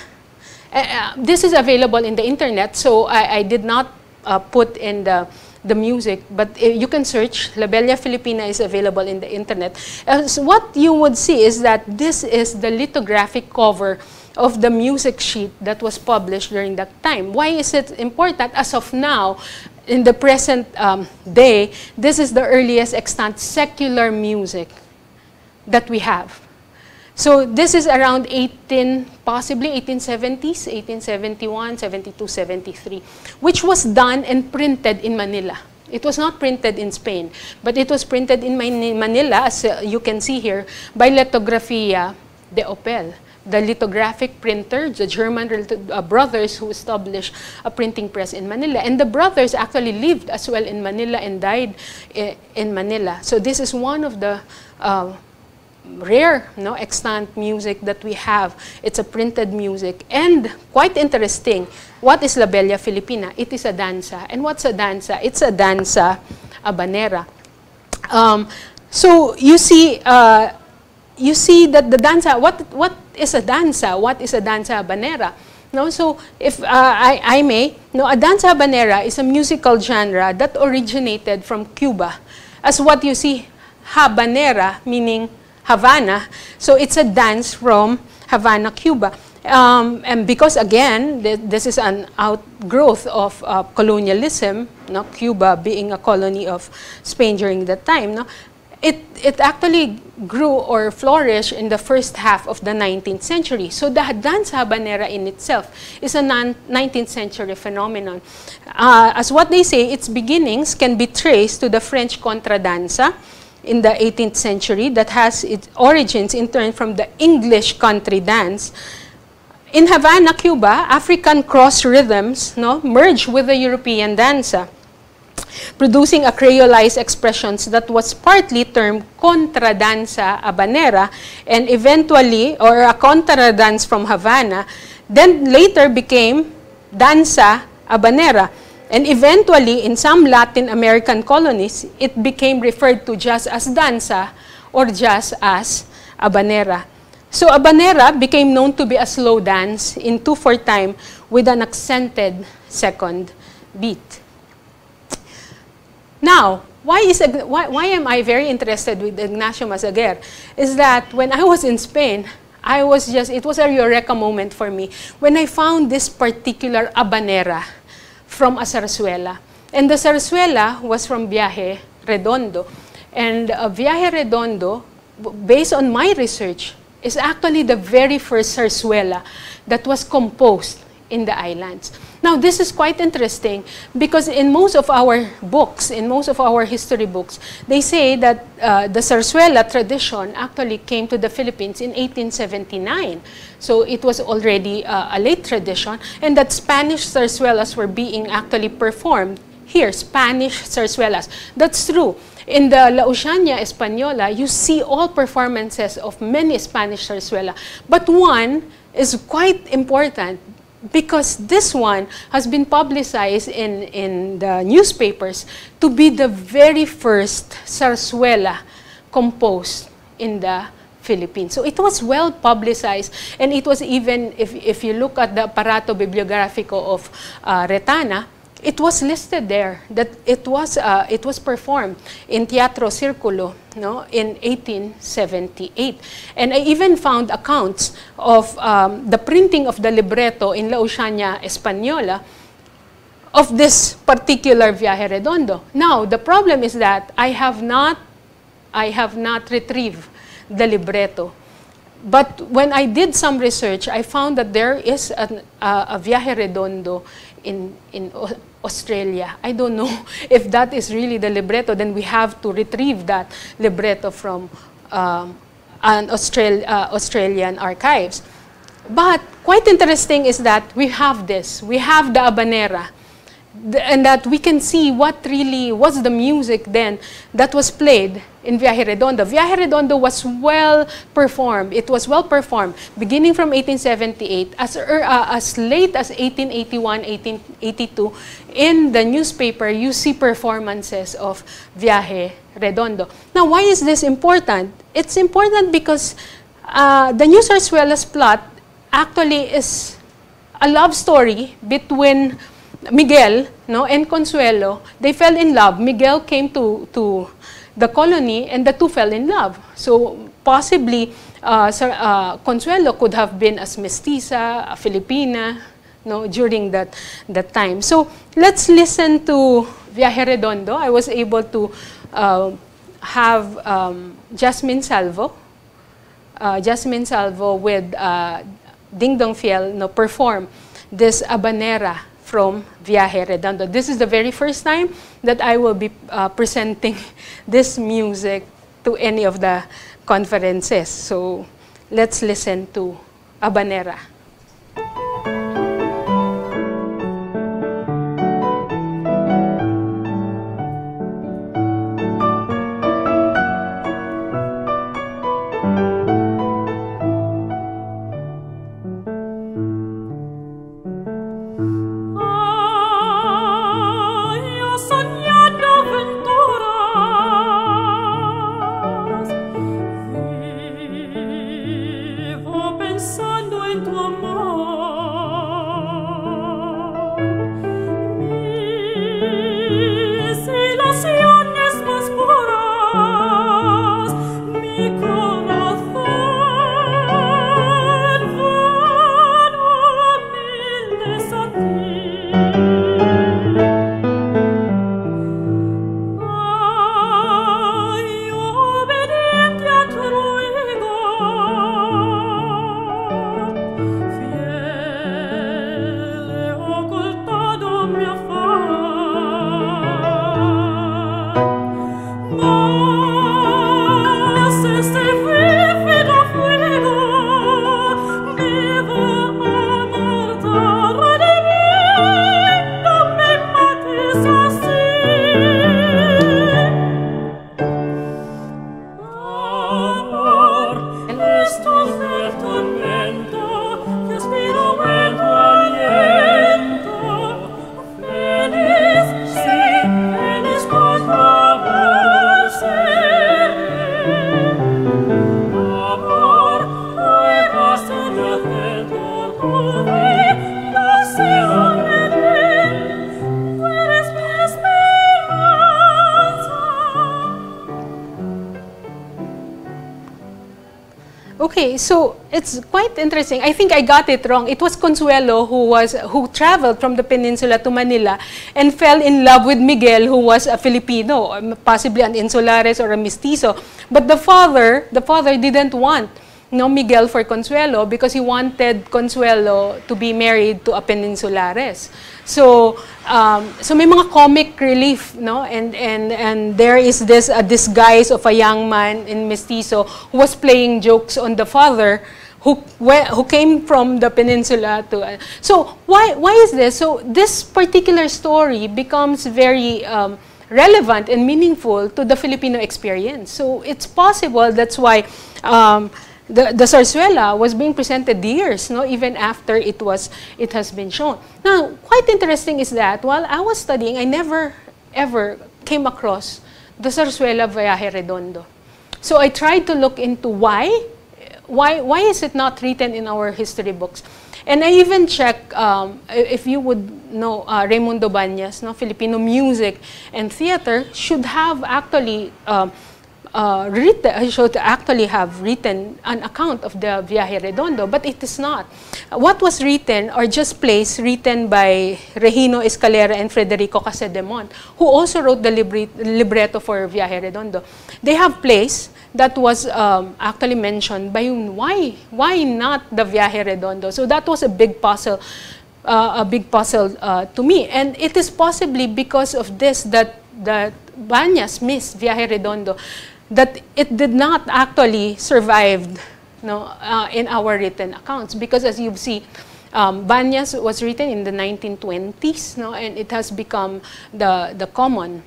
Uh, this is available in the internet, so I, I did not uh, put in the the music, but you can search. La Bella Filipina is available in the internet. So what you would see is that this is the lithographic cover of the music sheet that was published during that time. Why is it important? As of now, in the present um, day, this is the earliest extant secular music that we have. So this is around 18, possibly 1870s, 1871, 72, 73, which was done and printed in Manila. It was not printed in Spain, but it was printed in Manila, as uh, you can see here, by Letografia de Oppel, the lithographic printer, the German uh, brothers who established a printing press in Manila. And the brothers actually lived as well in Manila and died uh, in Manila. So this is one of the uh, rare no extant music that we have. It's a printed music. And quite interesting, what is La Bella Filipina? It is a danza. And what's a danza? It's a danza habanera. Um, so you see, uh, you see that the danza, what, what is a danza? What is a danza habanera? No, so if uh, I, I may, no, a danza habanera is a musical genre that originated from Cuba. As what you see, habanera, meaning Havana. So it's a dance from Havana, Cuba. Um, and because again, th this is an outgrowth of uh, colonialism, no? Cuba being a colony of Spain during that time, no? It, it actually grew or flourished in the first half of the 19th century. So the dance habanera in itself is a 19th century phenomenon. Uh, as what they say, its beginnings can be traced to the French contradanza, in the 18th century that has its origins in turn from the English country dance. In Havana, Cuba, African cross rhythms no, merged with the European danza, producing a creolized expressions that was partly termed contradanza habanera and eventually, or a contradance from Havana, then later became danza habanera. And eventually, in some Latin American colonies, it became referred to just as danza or just as habanera. So habanera became known to be a slow dance in 2-4 time with an accented second beat. Now, why, is, why, why am I very interested with Ignacio Masaguer? Is that when I was in Spain, I was just, it was a eureka moment for me when I found this particular habanera from a zarzuela. And the zarzuela was from Viaje Redondo. And uh, Viaje Redondo, based on my research, is actually the very first zarzuela that was composed in the islands. Now, this is quite interesting because in most of our books, in most of our history books, they say that uh, the zarzuela tradition actually came to the Philippines in 1879. So it was already uh, a late tradition, and that Spanish zarzuelas were being actually performed here, Spanish zarzuelas. That's true. In the La Oceania Española, you see all performances of many Spanish zarzuela, but one is quite important because this one has been publicized in, in the newspapers to be the very first zarzuela composed in the Philippines. So it was well publicized, and it was even, if, if you look at the Aparato Bibliográfico of uh, Retana, it was listed there that it was uh, it was performed in Teatro Circulo no in 1878 and I even found accounts of um, the printing of the libretto in La Oceania Española of this particular Viaje Redondo. Now the problem is that I have not I have not retrieved the libretto. But when I did some research, I found that there is an, uh, a Viaje Redondo in, in Australia. I don't know *laughs* if that is really the libretto, then we have to retrieve that libretto from um, an Austral uh, Australian archives. But quite interesting is that we have this. We have the habanera and that we can see what really was the music then that was played in Viaje Redondo. Viaje Redondo was well performed. It was well performed beginning from 1878 as, er, uh, as late as 1881, 1882. In the newspaper, you see performances of Viaje Redondo. Now, why is this important? It's important because uh, the New Zarzuela's plot actually is a love story between Miguel no, and Consuelo, they fell in love. Miguel came to, to the colony and the two fell in love. So possibly uh, uh, Consuelo could have been as mestiza, a Filipina, no, during that, that time. So let's listen to Viaje Redondo. I was able to uh, have um, Jasmine Salvo, uh, Jasmine Salvo with uh, Ding Dong Fiel no, perform this habanera from Viaje Redondo. This is the very first time that I will be uh, presenting *laughs* this music to any of the conferences. So let's listen to Habanera. Okay, so it's quite interesting. I think I got it wrong. It was Consuelo who was who traveled from the peninsula to Manila and fell in love with Miguel, who was a Filipino, possibly an Insulares or a mestizo. But the father, the father didn't want no Miguel for Consuelo because he wanted Consuelo to be married to a Peninsulares. So, um, so may mga comic relief, no? And, and, and there is this a disguise of a young man in Mestizo who was playing jokes on the father who, who came from the peninsula to... Uh, so, why, why is this? So, this particular story becomes very um, relevant and meaningful to the Filipino experience. So, it's possible, that's why um, the, the zarzuela was being presented years, no, even after it was it has been shown. Now, quite interesting is that while I was studying, I never ever came across the zarzuela Viaje Redondo. So I tried to look into why, why, why is it not written in our history books? And I even check um, if you would know uh, Raimundo Bañas, no, Filipino music and theater should have actually um, uh, written, should actually have written an account of the Viaje Redondo, but it is not. What was written or just plays written by Regino Escalera and Federico Casademont, who also wrote the libretto for Viaje Redondo. They have plays that was um, actually mentioned by why why not the Viaje Redondo? So that was a big puzzle. Uh, a big puzzle uh, to me, and it is possibly because of this that that Bañas missed Viaje Redondo that it did not actually survive no, uh, in our written accounts because as you see, um, Bañas was written in the 1920s no, and it has become the, the common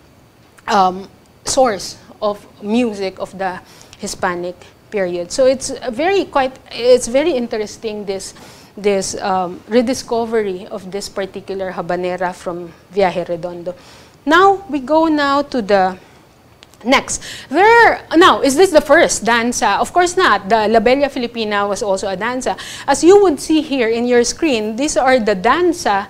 um, source of music of the Hispanic period. So it's very quite, it's very interesting this, this um, rediscovery of this particular habanera from Viaje Redondo. Now we go now to the Next, there, now, is this the first danza? Of course not. The La Bella Filipina was also a danza. As you would see here in your screen, these are the danza,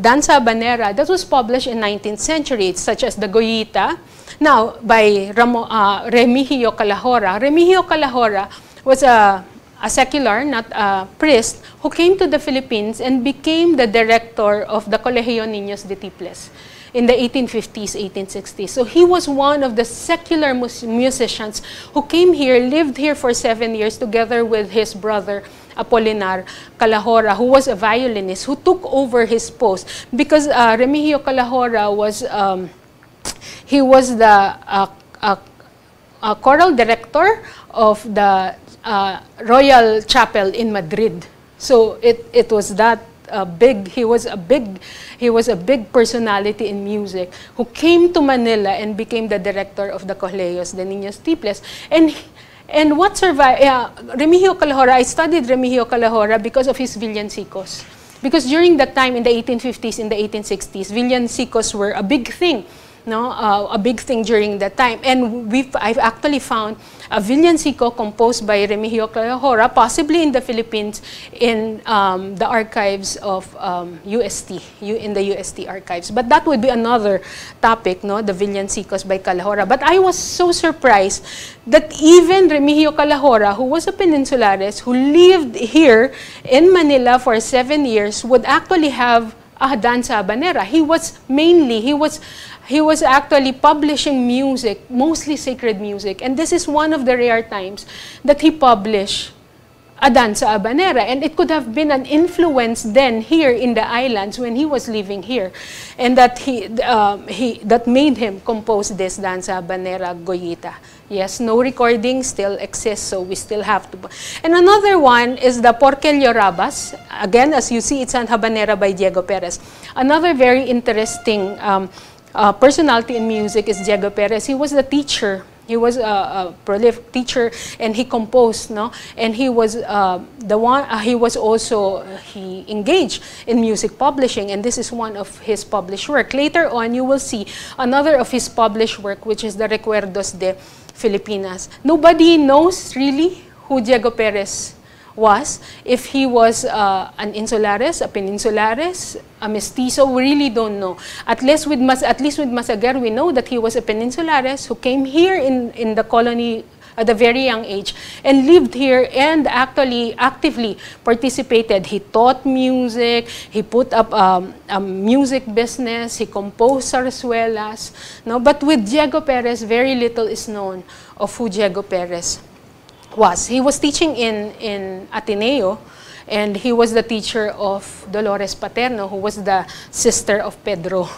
danza banera that was published in 19th century, such as the Goyita, now by Ramo, uh, Remigio Calahorra. Remigio Calahorra was a, a secular, not a priest, who came to the Philippines and became the director of the Colegio Niños de Tiples in the 1850s, 1860s. So he was one of the secular musicians who came here, lived here for seven years together with his brother, Apolinar Calahorra, who was a violinist, who took over his post because uh, Remigio Calahorra was, um, he was the uh, uh, uh, choral director of the uh, Royal Chapel in Madrid. So it, it was that a big, he was a big, he was a big personality in music who came to Manila and became the director of the Colegios de Niños Tiples. And and what survived, yeah, Remigio Calahorra, I studied Remigio Calahorra because of his villancicos. Because during that time in the 1850s, in the 1860s, villancicos were a big thing no, uh, a big thing during that time. And we've, I've actually found a villancico composed by Remigio Calahorra, possibly in the Philippines, in um, the archives of um, UST, in the UST archives. But that would be another topic, no, the villancicos by Calahorra. But I was so surprised that even Remigio Calahorra, who was a Peninsulares, who lived here in Manila for seven years, would actually have a danza habanera. He was mainly, he was he was actually publishing music, mostly sacred music. And this is one of the rare times that he published a danza habanera. And it could have been an influence then here in the islands when he was living here. And that, he, um, he, that made him compose this danza habanera Goyita. Yes, no recording still exists, so we still have to. And another one is the Porque Llorabas. Again, as you see, it's an habanera by Diego Perez. Another very interesting um, uh, personality in music is Diego Perez. He was the teacher. He was a, a prolific teacher, and he composed, no. And he was uh, the one. Uh, he was also he engaged in music publishing, and this is one of his published work. Later on, you will see another of his published work, which is the Recuerdos de Filipinas. Nobody knows really who Diego Perez was if he was uh, an insulares, a peninsulares, a mestizo, we really don't know. At least with Mas, at least with Masaguer, we know that he was a peninsulares who came here in, in the colony at a very young age and lived here and actually actively participated. He taught music, he put up um, a music business, he composed zarzuelas. No? But with Diego Perez, very little is known of who Diego Perez was. He was teaching in, in Ateneo, and he was the teacher of Dolores Paterno, who was the sister of Pedro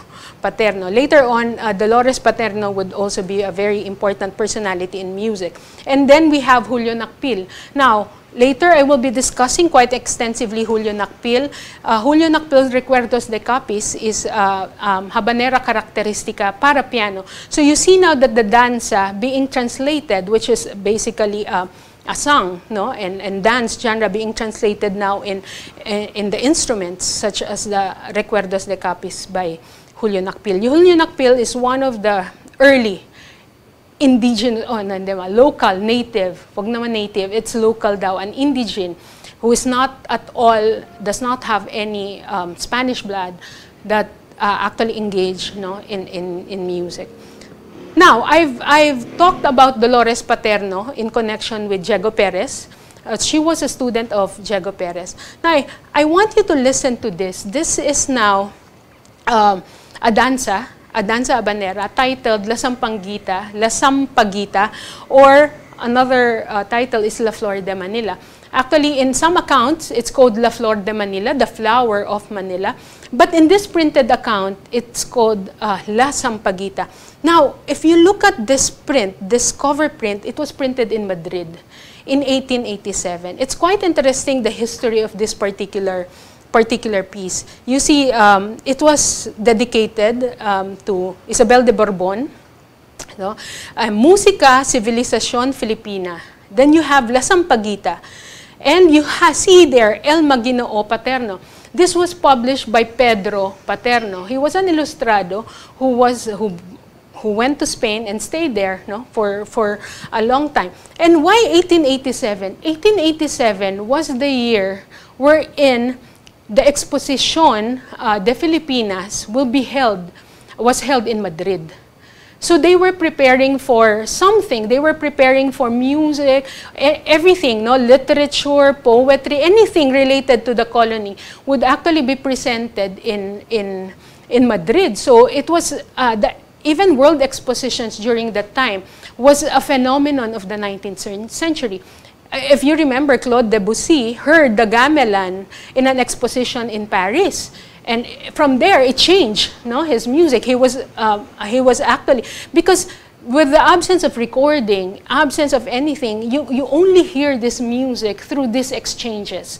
Paterno. Later on, uh, Dolores Paterno would also be a very important personality in music. And then we have Julio Nakpil. Now, Later, I will be discussing quite extensively Julio Nakpil. Uh, Julio Nakpil's Recuerdos de Capiz is uh, um, habanera caracteristica para piano. So you see now that the danza being translated, which is basically uh, a song, no, and, and dance genre being translated now in, in, the instruments, such as the Recuerdos de Capiz by Julio Nakpil. Julio Nakpil is one of the early indigenous, oh, nandema, local, native, wag naman native, it's local daw, an indigene who is not at all, does not have any um, Spanish blood that uh, actually engage no, in, in, in music. Now, I've, I've talked about Dolores Paterno in connection with Diego Perez. Uh, she was a student of Diego Perez. Now, I, I want you to listen to this. This is now um, a danza a danza habanera titled La Sampaguita, La Sampaguita, or another uh, title is La Flor de Manila. Actually, in some accounts, it's called La Flor de Manila, the flower of Manila. But in this printed account, it's called uh, La Sampaguita. Now, if you look at this print, this cover print, it was printed in Madrid in 1887. It's quite interesting, the history of this particular particular piece. You see, um, it was dedicated um, to Isabel de Bourbon, no? uh, Musika Civilización Filipina. Then you have La Sampaguita. And you see there El Maginoo Paterno. This was published by Pedro Paterno. He was an ilustrado who was who who went to Spain and stayed there no, for, for a long time. And why 1887? 1887 was the year wherein the exposition uh, de Filipinas will be held, was held in Madrid. So they were preparing for something. They were preparing for music, everything, no, literature, poetry, anything related to the colony would actually be presented in in in Madrid. So it was uh, the, even world expositions during that time was a phenomenon of the 19th century if you remember, Claude Debussy heard the gamelan in an exposition in Paris. And from there, it changed, no, his music. He was, uh, he was actually, because with the absence of recording, absence of anything, you, you only hear this music through these exchanges.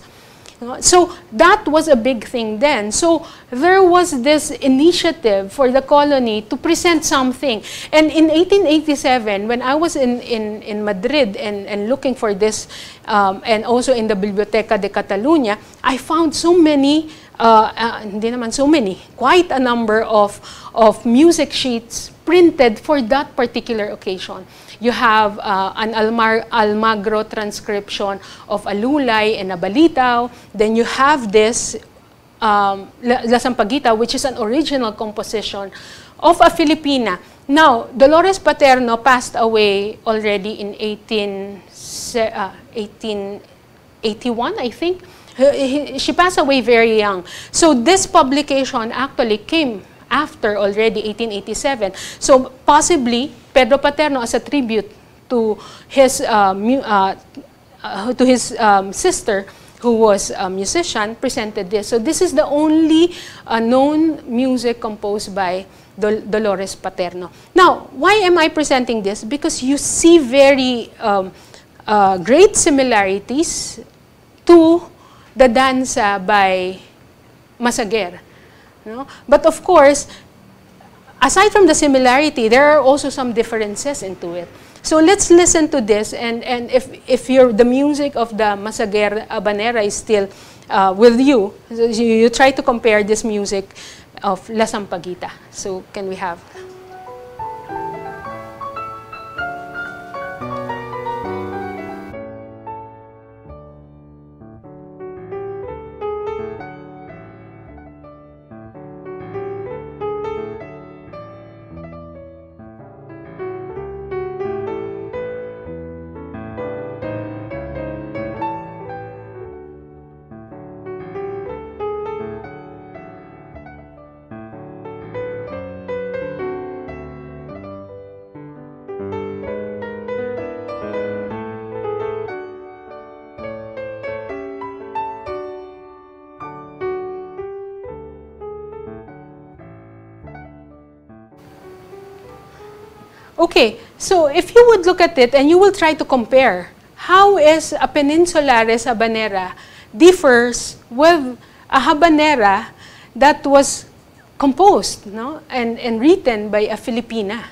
So that was a big thing then. So there was this initiative for the colony to present something. And in 1887, when I was in, in, in Madrid and, and looking for this, um, and also in the Biblioteca de Catalunya, I found so many, uh, uh, hindi naman so many, quite a number of, of music sheets printed for that particular occasion. You have uh, an Almar Almagro transcription of Alulay and Abalitaw. Then you have this um, La Sampaguita, which is an original composition of a Filipina. Now, Dolores Paterno passed away already in 18, uh, 1881, I think. She passed away very young. So this publication actually came after already 1887. So possibly Pedro Paterno as a tribute to his, uh, uh, uh, to his um, sister who was a musician, presented this. So this is the only uh, known music composed by Dol Dolores Paterno. Now, why am I presenting this? Because you see very um, uh, great similarities to the danza by Masaguer. No? But of course, aside from the similarity, there are also some differences into it. So let's listen to this, and, and if, if you're, the music of the Masaguer Habanera is still uh, with you, you, you try to compare this music of La Sampaguita. So can we have... Okay, so if you would look at it and you will try to compare, how is a peninsulares habanera differs with a habanera that was composed no? and, and written by a Filipina.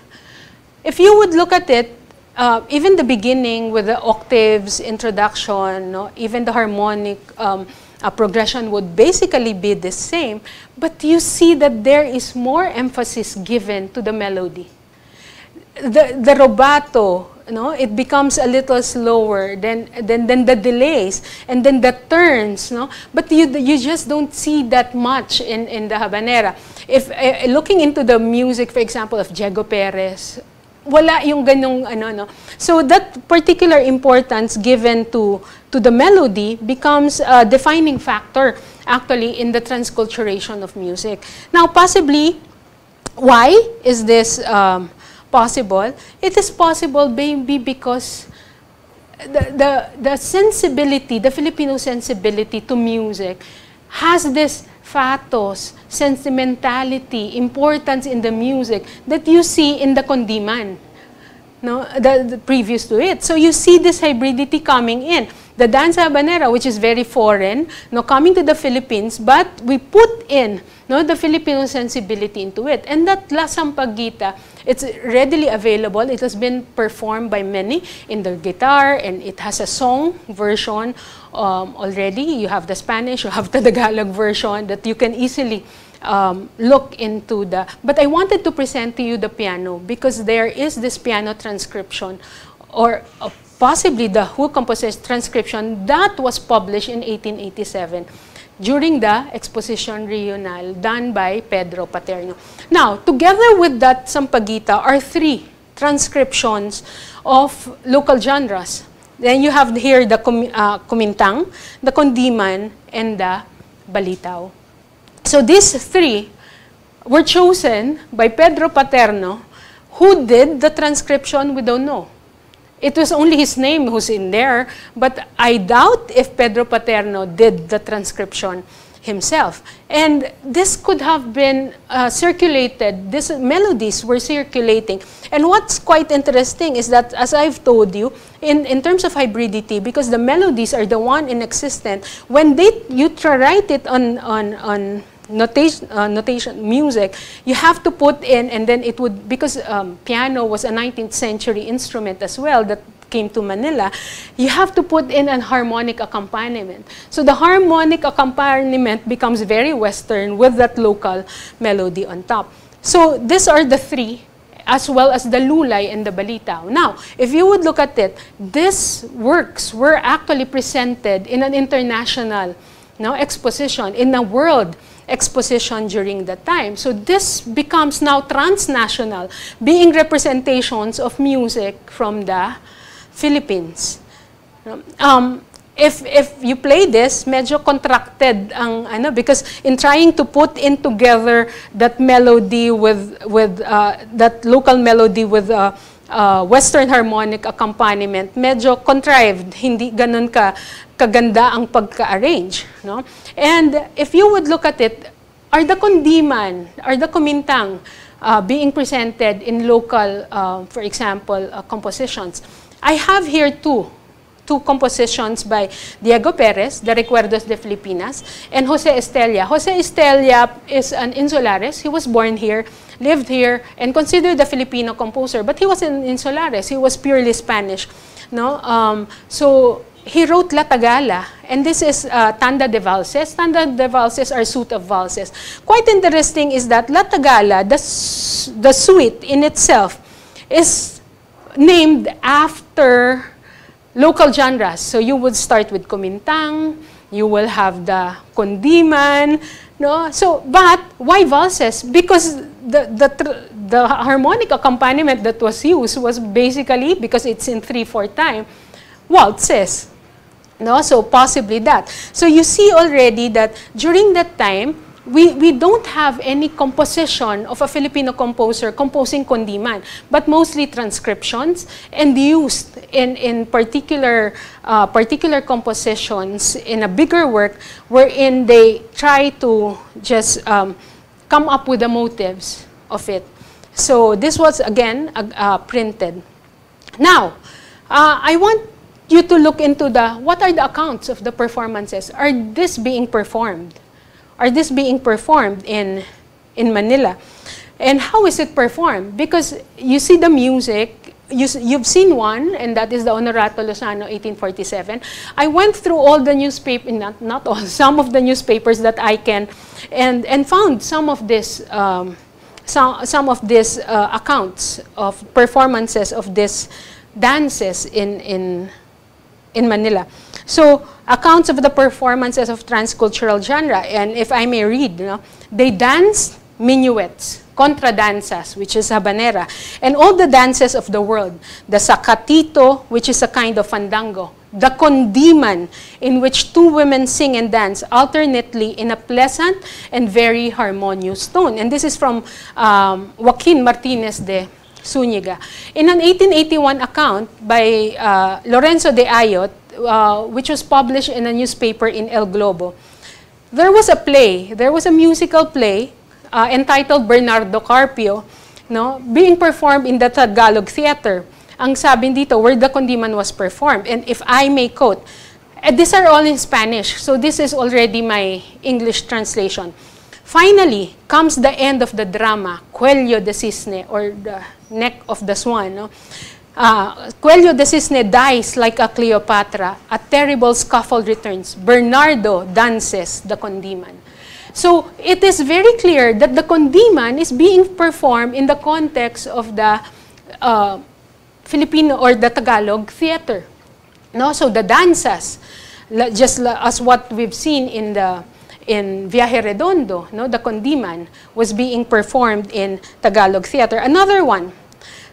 If you would look at it, uh, even the beginning with the octaves, introduction, no? even the harmonic um, uh, progression would basically be the same, but you see that there is more emphasis given to the melody. The, the rubato, no, it becomes a little slower than, than, than the delays and then the turns, no? But you, you just don't see that much in, in the habanera. If uh, looking into the music, for example, of Diego Perez, wala yung ganong ano no. So that particular importance given to to the melody becomes a defining factor actually in the transculturation of music. Now possibly why is this um, possible? It is possible maybe because the, the, the sensibility, the Filipino sensibility to music has this pathos, sentimentality, importance in the music that you see in the Kundiman, no, the, the previous to it. So you see this hybridity coming in. The danza habanera, which is very foreign, no, coming to the Philippines, but we put in no, the Filipino sensibility into it. And that La Sampaguita, it's readily available. It has been performed by many in the guitar, and it has a song version um, already. You have the Spanish, you have the *laughs* Tagalog version that you can easily um, look into the, but I wanted to present to you the piano because there is this piano transcription or uh, possibly the whole composition transcription that was published in 1887 during the Exposition Regional done by Pedro Paterno. Now, together with that Sampaguita are three transcriptions of local genres. Then you have here the uh, Kumintang, the Kondiman, and the Balitaw. So these three were chosen by Pedro Paterno, who did the transcription, we don't know. It was only his name who's in there, but I doubt if Pedro Paterno did the transcription himself. And this could have been uh, circulated, these melodies were circulating. And what's quite interesting is that, as I've told you, in, in terms of hybridity, because the melodies are the one in existence, when they, you try write it on, on, on notation, uh, notation music, you have to put in, and then it would, because um, piano was a 19th century instrument as well that came to Manila, you have to put in an harmonic accompaniment. So the harmonic accompaniment becomes very Western with that local melody on top. So these are the three as well as the lulay and the balitaw. Now, if you would look at it, these works were actually presented in an international no, exposition, in a world exposition during that time. So this becomes now transnational, being representations of music from the Philippines. Um, if if you play this, medyo contracted ang ano because in trying to put in together that melody with with uh, that local melody with uh, uh, Western harmonic accompaniment, medyo contrived, hindi ganun ka kaganda ang pagka-arrange. No? And if you would look at it, are the kondiman, are the kumintang uh, being presented in local, uh, for example, uh, compositions? I have here two, two compositions by Diego Perez, the Recuerdos de Filipinas, and Jose Estella. Jose Estella is an Insulares. He was born here, lived here, and considered a Filipino composer. But he was in Insulares. He was purely Spanish. No? Um, so he wrote La Tagala, and this is uh, Tanda de Valses. Tanda de Valses are suite of valses. Quite interesting is that La Tagala, the, the suite in itself, is named after local genres. So you would start with Kumintang, you will have the Kondiman, no? So, but why valses? Because the, the, the harmonic accompaniment that was used was basically, because it's in 3-4 time, waltzes. No? So possibly that. So you see already that during that time, we, we don't have any composition of a Filipino composer composing kundiman, but mostly transcriptions and used in, in particular, uh, particular compositions in a bigger work wherein they try to just um, come up with the motives of it. So this was again uh, printed. Now, uh, I want you to look into the, what are the accounts of the performances? Are this being performed? Are this being performed in, in Manila? And how is it performed? Because you see the music, you, you've seen one, and that is the Honorato Lozano 1847. I went through all the newspapers, not, not all, *laughs* some of the newspapers that I can, and, and found some of this, um, some, some of these uh, accounts of performances of these dances in, in, in Manila. So accounts of the performances of transcultural genre, and if I may read, you know, they dance minuets, contradanzas, which is habanera, and all the dances of the world. The sacatito, which is a kind of fandango. The kundiman, in which two women sing and dance alternately in a pleasant and very harmonious tone. And this is from um, Joaquin Martinez de Zuniga. In an 1881 account by uh, Lorenzo de Ayot, uh, which was published in a newspaper in El Globo, there was a play, there was a musical play uh, entitled Bernardo Carpio, no, being performed in the Tagalog Theater. Ang sabi dito, where the condiman was performed. And if I may quote, uh, these are all in Spanish, so this is already my English translation. Finally comes the end of the drama, Cuello de Cisne, or the neck of the swan. No? Uh, Cuello de Cisne dies like a Cleopatra. A terrible scuffle returns. Bernardo dances the condiman. So it is very clear that the condiman is being performed in the context of the uh, Filipino or the Tagalog theater. No? So the dances, just as what we've seen in the in Viaje Redondo, no, the Condiman was being performed in Tagalog theater. Another one,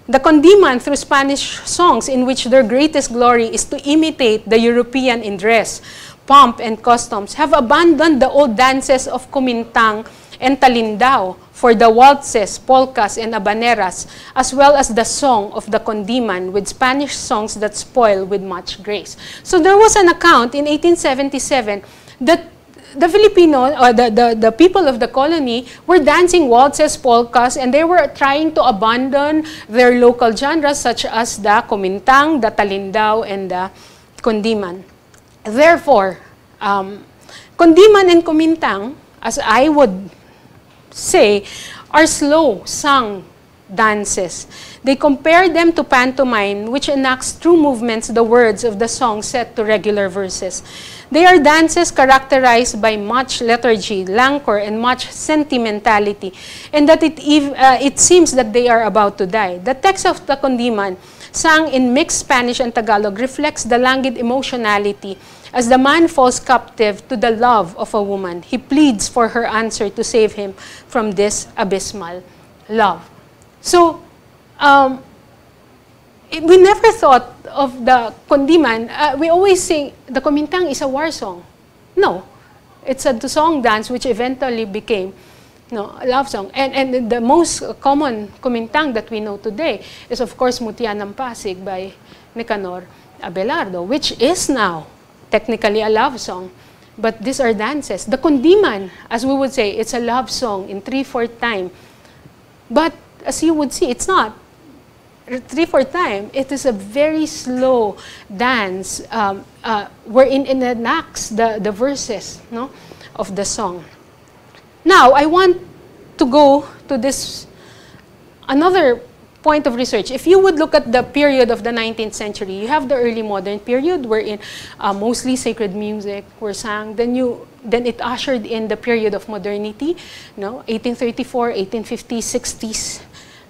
the Kundiman through Spanish songs in which their greatest glory is to imitate the European in dress, pomp, and customs, have abandoned the old dances of Kumintang and Talindaw for the waltzes, polkas, and habaneras, as well as the song of the Kundiman with Spanish songs that spoil with much grace. So there was an account in 1877 that the Filipino, or the, the, the people of the colony were dancing waltzes, polkas, and they were trying to abandon their local genres such as the Kumintang, the Talindaw, and the Kundiman. Therefore, um, Kundiman and Kumintang, as I would say, are slow, sung dances. They compare them to pantomime, which enacts through movements the words of the song set to regular verses. They are dances characterized by much lethargy, languor, and much sentimentality, and that it, uh, it seems that they are about to die. The text of the Kundiman, sung in mixed Spanish and Tagalog, reflects the languid emotionality as the man falls captive to the love of a woman. He pleads for her answer to save him from this abysmal love. So, um, we never thought of the Kundiman. Uh, we always say the Kumintang is a war song. No, it's a song dance which eventually became no, a love song. And, and the most common Kumintang that we know today is, of course, Mutya ng Pasig by Nicanor Abelardo, which is now technically a love song. But these are dances. The Kundiman, as we would say, it's a love song in three-fourth time. But as you would see, it's not three-fourth time, it is a very slow dance um, uh, wherein it enacts the, the verses no, of the song. Now, I want to go to this, another point of research. If you would look at the period of the 19th century, you have the early modern period wherein uh, mostly sacred music were sung. Then you then it ushered in the period of modernity, no, 1834, 1850s, 60s,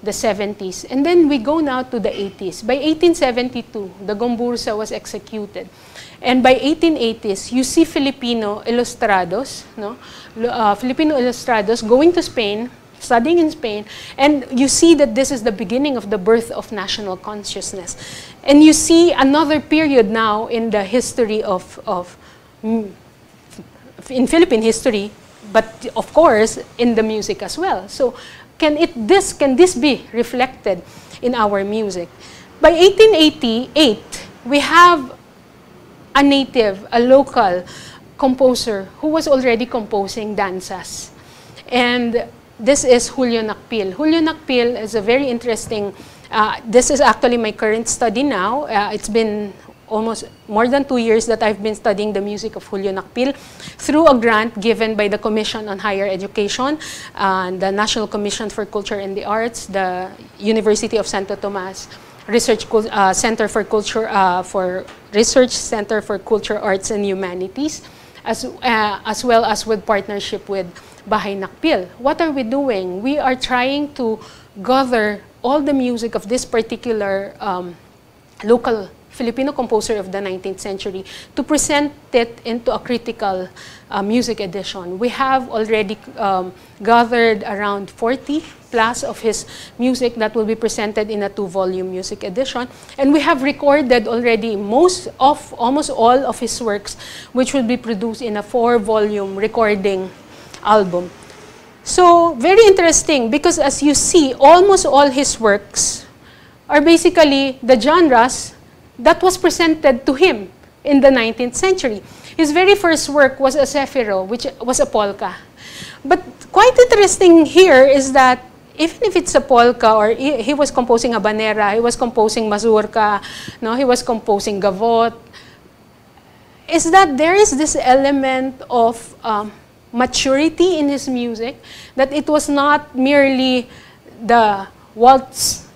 the 70s. And then we go now to the 80s. By 1872, the Gomburza was executed. And by 1880s, you see Filipino ilustrados, no? Uh, Filipino ilustrados going to Spain, studying in Spain, and you see that this is the beginning of the birth of national consciousness. And you see another period now in the history of, of in Philippine history, but of course in the music as well. So can, it, this, can this be reflected in our music? By 1888, we have a native, a local composer who was already composing danzas. And this is Julio Nakpil. Julio Nakpil is a very interesting, uh, this is actually my current study now. Uh, it's been almost more than two years that I've been studying the music of Julio Nakpil through a grant given by the Commission on Higher Education, uh, the National Commission for Culture and the Arts, the University of Santo Tomas Research uh, Center for Culture, uh, for Research Center for Culture, Arts and Humanities, as, uh, as well as with partnership with Bahay Nakpil. What are we doing? We are trying to gather all the music of this particular um, local Filipino composer of the 19th century to present it into a critical uh, music edition. We have already um, gathered around 40 plus of his music that will be presented in a two-volume music edition. And we have recorded already most of, almost all of his works, which will be produced in a four-volume recording album. So, very interesting because as you see, almost all his works are basically the genres that was presented to him in the 19th century. His very first work was a Zefiro, which was a polka. But quite interesting here is that even if it's a polka or he, he was composing a banera, he was composing mazurka, no, he was composing gavotte, is that there is this element of um, maturity in his music, that it was not merely the waltz,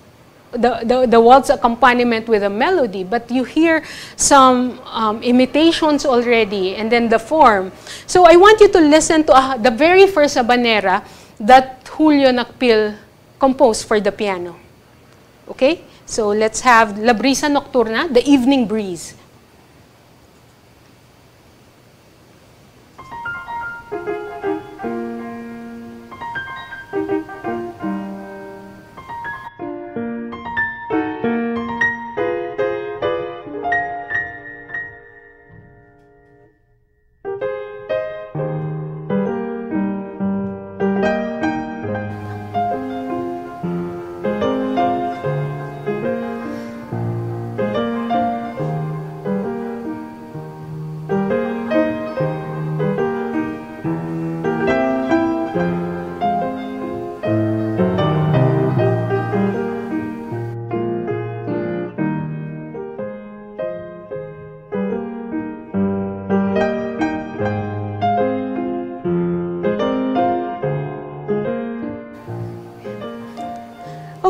the, the, the waltz accompaniment with a melody, but you hear some um, imitations already, and then the form. So I want you to listen to uh, the very first habanera that Julio Nakpil composed for the piano. Okay? So let's have La Brisa Nocturna, the evening breeze.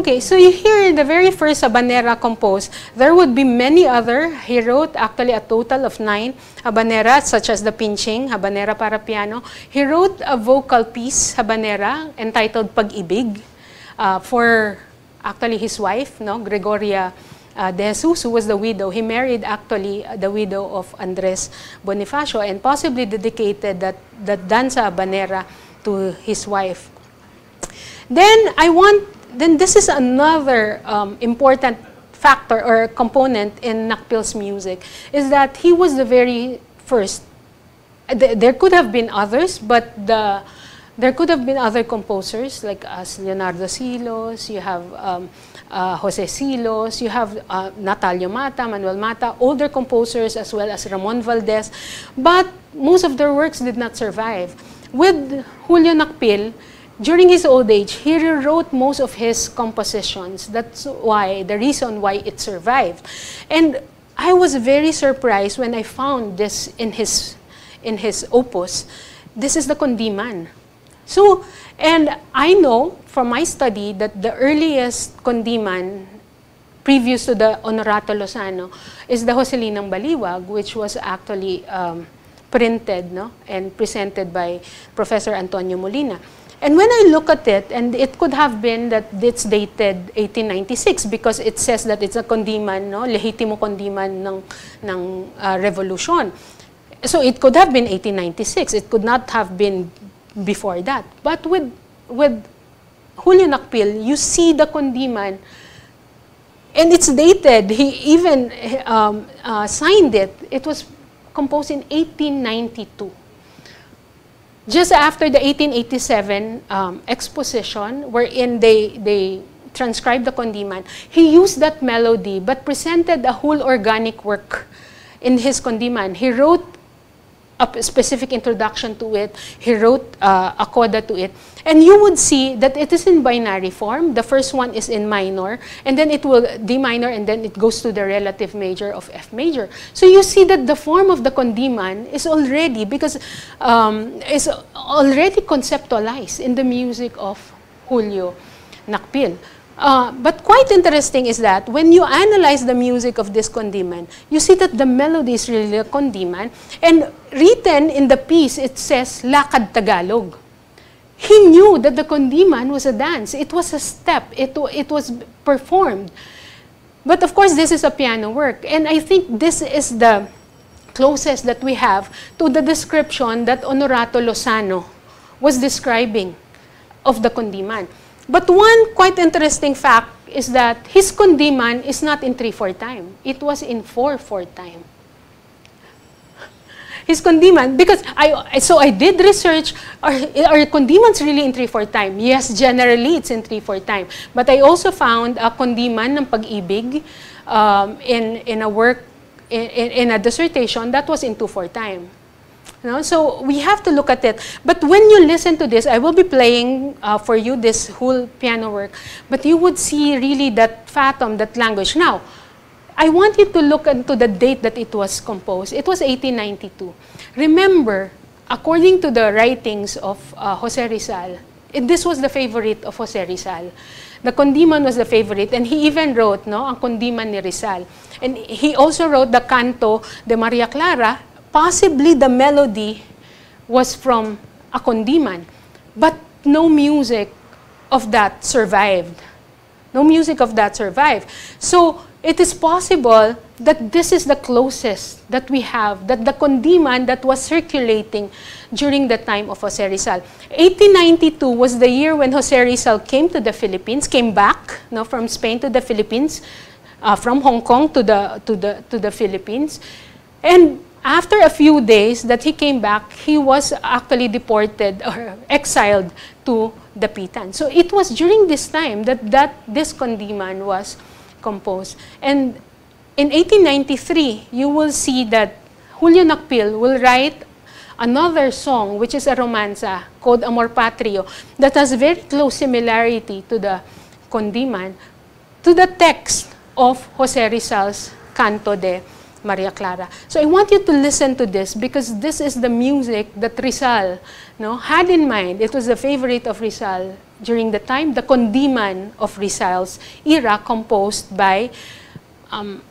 Okay, so you hear the very first habanera composed. There would be many other. He wrote actually a total of nine habaneras, such as the Pinching, habanera para piano. He wrote a vocal piece, habanera, entitled Pag-ibig, uh, for actually his wife, no, Gregoria uh, De Jesus, who was the widow. He married actually the widow of Andres Bonifacio and possibly dedicated that, that danza habanera to his wife. Then I want then this is another um, important factor or component in Nakpil's music, is that he was the very first. There could have been others, but the there could have been other composers like as Leonardo Silos, you have um, uh, Jose Silos, you have uh, Natalio Mata, Manuel Mata, older composers as well as Ramon Valdez, but most of their works did not survive. With Julio Nakpil, during his old age, he rewrote most of his compositions. That's why, the reason why it survived. And I was very surprised when I found this in his, in his opus. This is the Kundiman. So, and I know from my study that the earliest Kundiman previous to the Honorato Lozano is the Joselinang Baliwag, which was actually um, printed no, and presented by Professor Antonio Molina. And when I look at it, and it could have been that it's dated 1896 because it says that it's a kundiman, no? lehitimo kundiman ng, ng uh, revolution. So it could have been 1896. It could not have been before that. But with, with Julio Nakpil, you see the kundiman, and it's dated. He even um, uh, signed it. It was composed in 1892 just after the 1887 um, exposition, wherein they, they transcribed the Kondiman, he used that melody but presented a whole organic work in his Kondiman. He wrote a specific introduction to it. He wrote uh, a coda to it. And you would see that it is in binary form. The first one is in minor, and then it will D minor, and then it goes to the relative major of F major. So you see that the form of the kundiman is already, because um, is already conceptualized in the music of Julio Nakpil. Uh, but quite interesting is that when you analyze the music of this kundiman, you see that the melody is really a kundiman. And written in the piece, it says Lakad Tagalog. He knew that the kundiman was a dance. It was a step. It, it was performed. But of course, this is a piano work. And I think this is the closest that we have to the description that Honorato Lozano was describing of the kundiman. But one quite interesting fact is that his condiman is not in 3-4 time. It was in 4-4 time. His condiman, because I, so I did research, are, are condimans really in 3-4 time? Yes, generally it's in 3-4 time. But I also found a condiman ng pag-ibig um, in, in a work, in, in a dissertation that was in 2-4 time. No? So we have to look at it. But when you listen to this, I will be playing uh, for you this whole piano work, but you would see really that fathom, that language. Now, I want you to look into the date that it was composed. It was 1892. Remember, according to the writings of uh, Jose Rizal, it, this was the favorite of Jose Rizal. The Condiman was the favorite, and he even wrote no, ang Condiman ni Rizal. And he also wrote the Canto de Maria Clara, possibly the melody was from a kundiman, but no music of that survived. No music of that survived. So it is possible that this is the closest that we have, that the kundiman that was circulating during the time of Jose Rizal. 1892 was the year when Jose Rizal came to the Philippines, came back no, from Spain to the Philippines, uh, from Hong Kong to the, to, the, to the Philippines. And after a few days that he came back, he was actually deported *laughs* or exiled to Dapitan. So it was during this time that, that this kundiman was composed. And in 1893, you will see that Julio Nakpil will write another song, which is a romanza called Amor Patrio, that has very close similarity to the kundiman, to the text of Jose Rizal's Canto de Maria Clara. So I want you to listen to this because this is the music that Rizal no, had in mind. It was the favorite of Rizal during the time, the kundiman of Rizal's era, composed by um,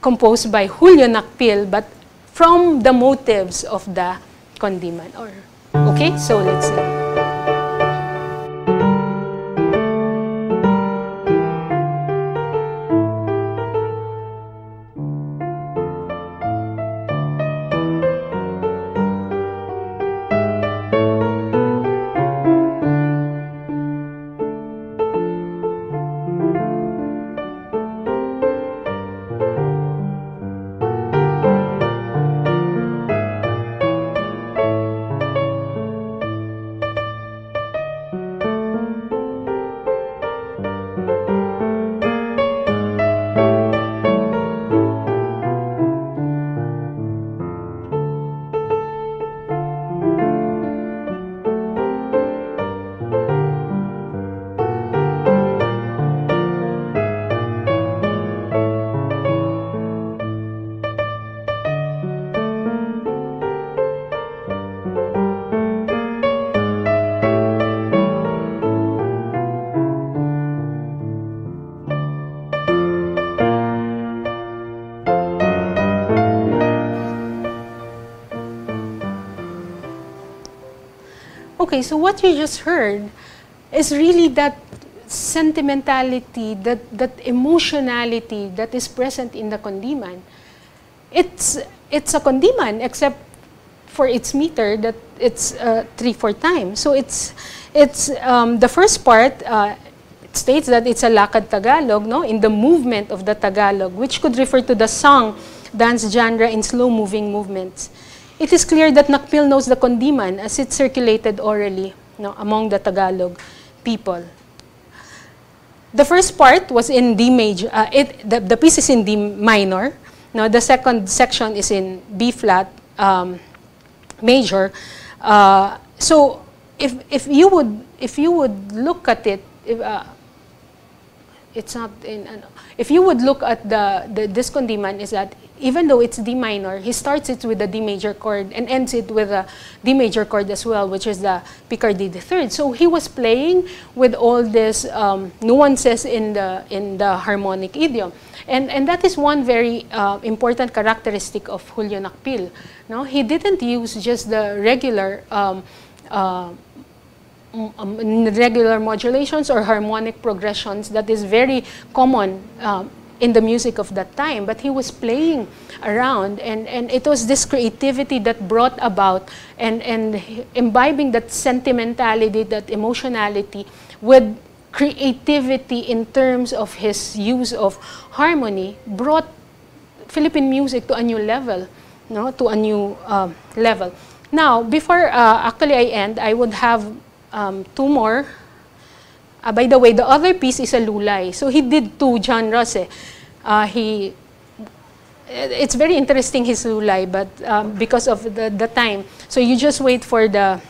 composed by Julio Nakpil, but from the motives of the kundiman. Or okay, so let's see. Okay, so what you just heard is really that sentimentality, that, that emotionality that is present in the kundiman. It's, it's a kundiman except for its meter that it's uh, 3-4 times. So it's, it's um, the first part, uh, states that it's a lakad Tagalog, no, in the movement of the Tagalog, which could refer to the song, dance genre in slow-moving movements. It is clear that Nakpil knows the kundiman as it circulated orally no, among the Tagalog people. The first part was in D major. Uh, it, the, the piece is in D minor. Now, the second section is in B flat. Um, major. Uh, so if if you would if you would look at it, if, uh, it's not in. Uh, if you would look at the the discontinuum is that even though it's D minor, he starts it with a D major chord and ends it with a D major chord as well, which is the Picardy the third. So he was playing with all these um, nuances in the in the harmonic idiom, and and that is one very uh, important characteristic of Julio Nakpil. No, he didn't use just the regular. Um, uh, um, regular modulations or harmonic progressions that is very common um, in the music of that time, but he was playing around and, and it was this creativity that brought about and, and imbibing that sentimentality, that emotionality with creativity in terms of his use of harmony brought Philippine music to a new level, no, to a new uh, level. Now, before uh, actually I end, I would have um, two more uh, by the way, the other piece is a lulay. So he did two genres. Eh. Uh, he, it's very interesting his lulay, but um, because of the, the time. So you just wait for the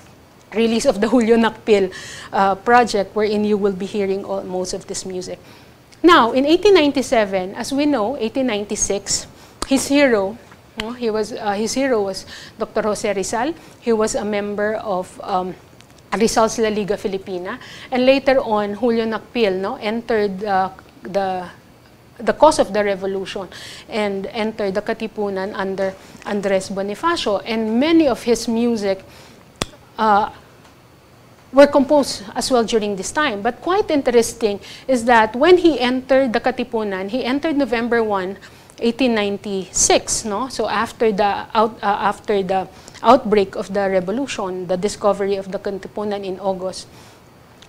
release of the *laughs* Julio Nakpil uh, project wherein you will be hearing all, most of this music. Now, in 1897, as we know, 1896, his hero, he was, uh, his hero was Dr. Jose Rizal. He was a member of um, Rizal's La Liga Filipina. And later on, Julio Nakpil no, entered uh, the the cause of the revolution and entered the Katipunan under Andres Bonifacio. And many of his music uh, were composed as well during this time. But quite interesting is that when he entered the Katipunan, he entered November 1, 1896. No? So after the, out, uh, after the outbreak of the revolution, the discovery of the Katipunan in August,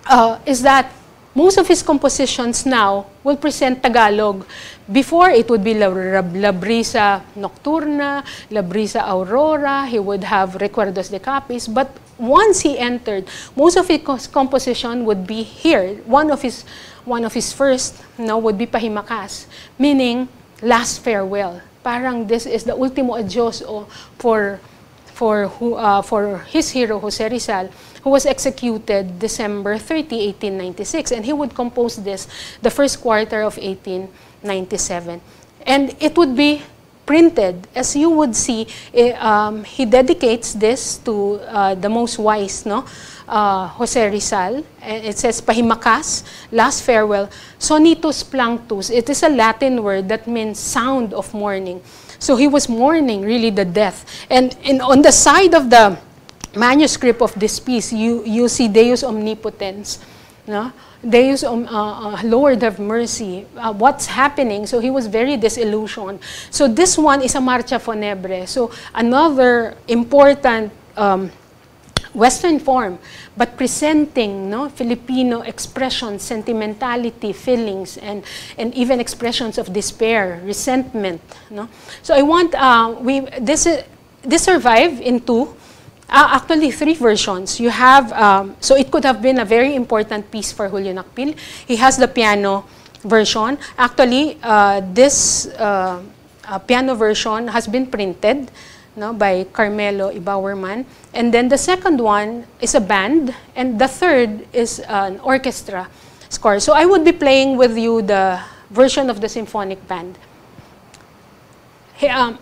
uh, is that most of his compositions now will present Tagalog. Before, it would be La, La Brisa Nocturna, La Brisa Aurora, he would have Recuerdos de Capiz, but once he entered, most of his composition would be here. One of his, one of his first no, would be Pahimakas, meaning last farewell. Parang this is the ultimo adios for for, who, uh, for his hero, Jose Rizal, who was executed December 30, 1896. And he would compose this the first quarter of 1897. And it would be printed. As you would see, eh, um, he dedicates this to uh, the most wise, no? Uh, Jose Rizal. It says, Pahimakas, last farewell. Sonitus planctus. It is a Latin word that means sound of mourning. So he was mourning really the death. And, and on the side of the manuscript of this piece, you, you see Deus omnipotens. No? Deus, um, uh, uh, Lord have mercy, uh, what's happening? So he was very disillusioned. So this one is a marcha funebre. So another important um, Western form, but presenting no, Filipino expression, sentimentality, feelings, and, and even expressions of despair, resentment. No? So I want, uh, we, this, is, this survived in two, uh, actually three versions. You have, um, so it could have been a very important piece for Julio Nakpil. He has the piano version. Actually, uh, this uh piano version has been printed no, by Carmelo Ibauerman. And then the second one is a band, and the third is an orchestra score. So I would be playing with you the version of the symphonic band. Hey, um,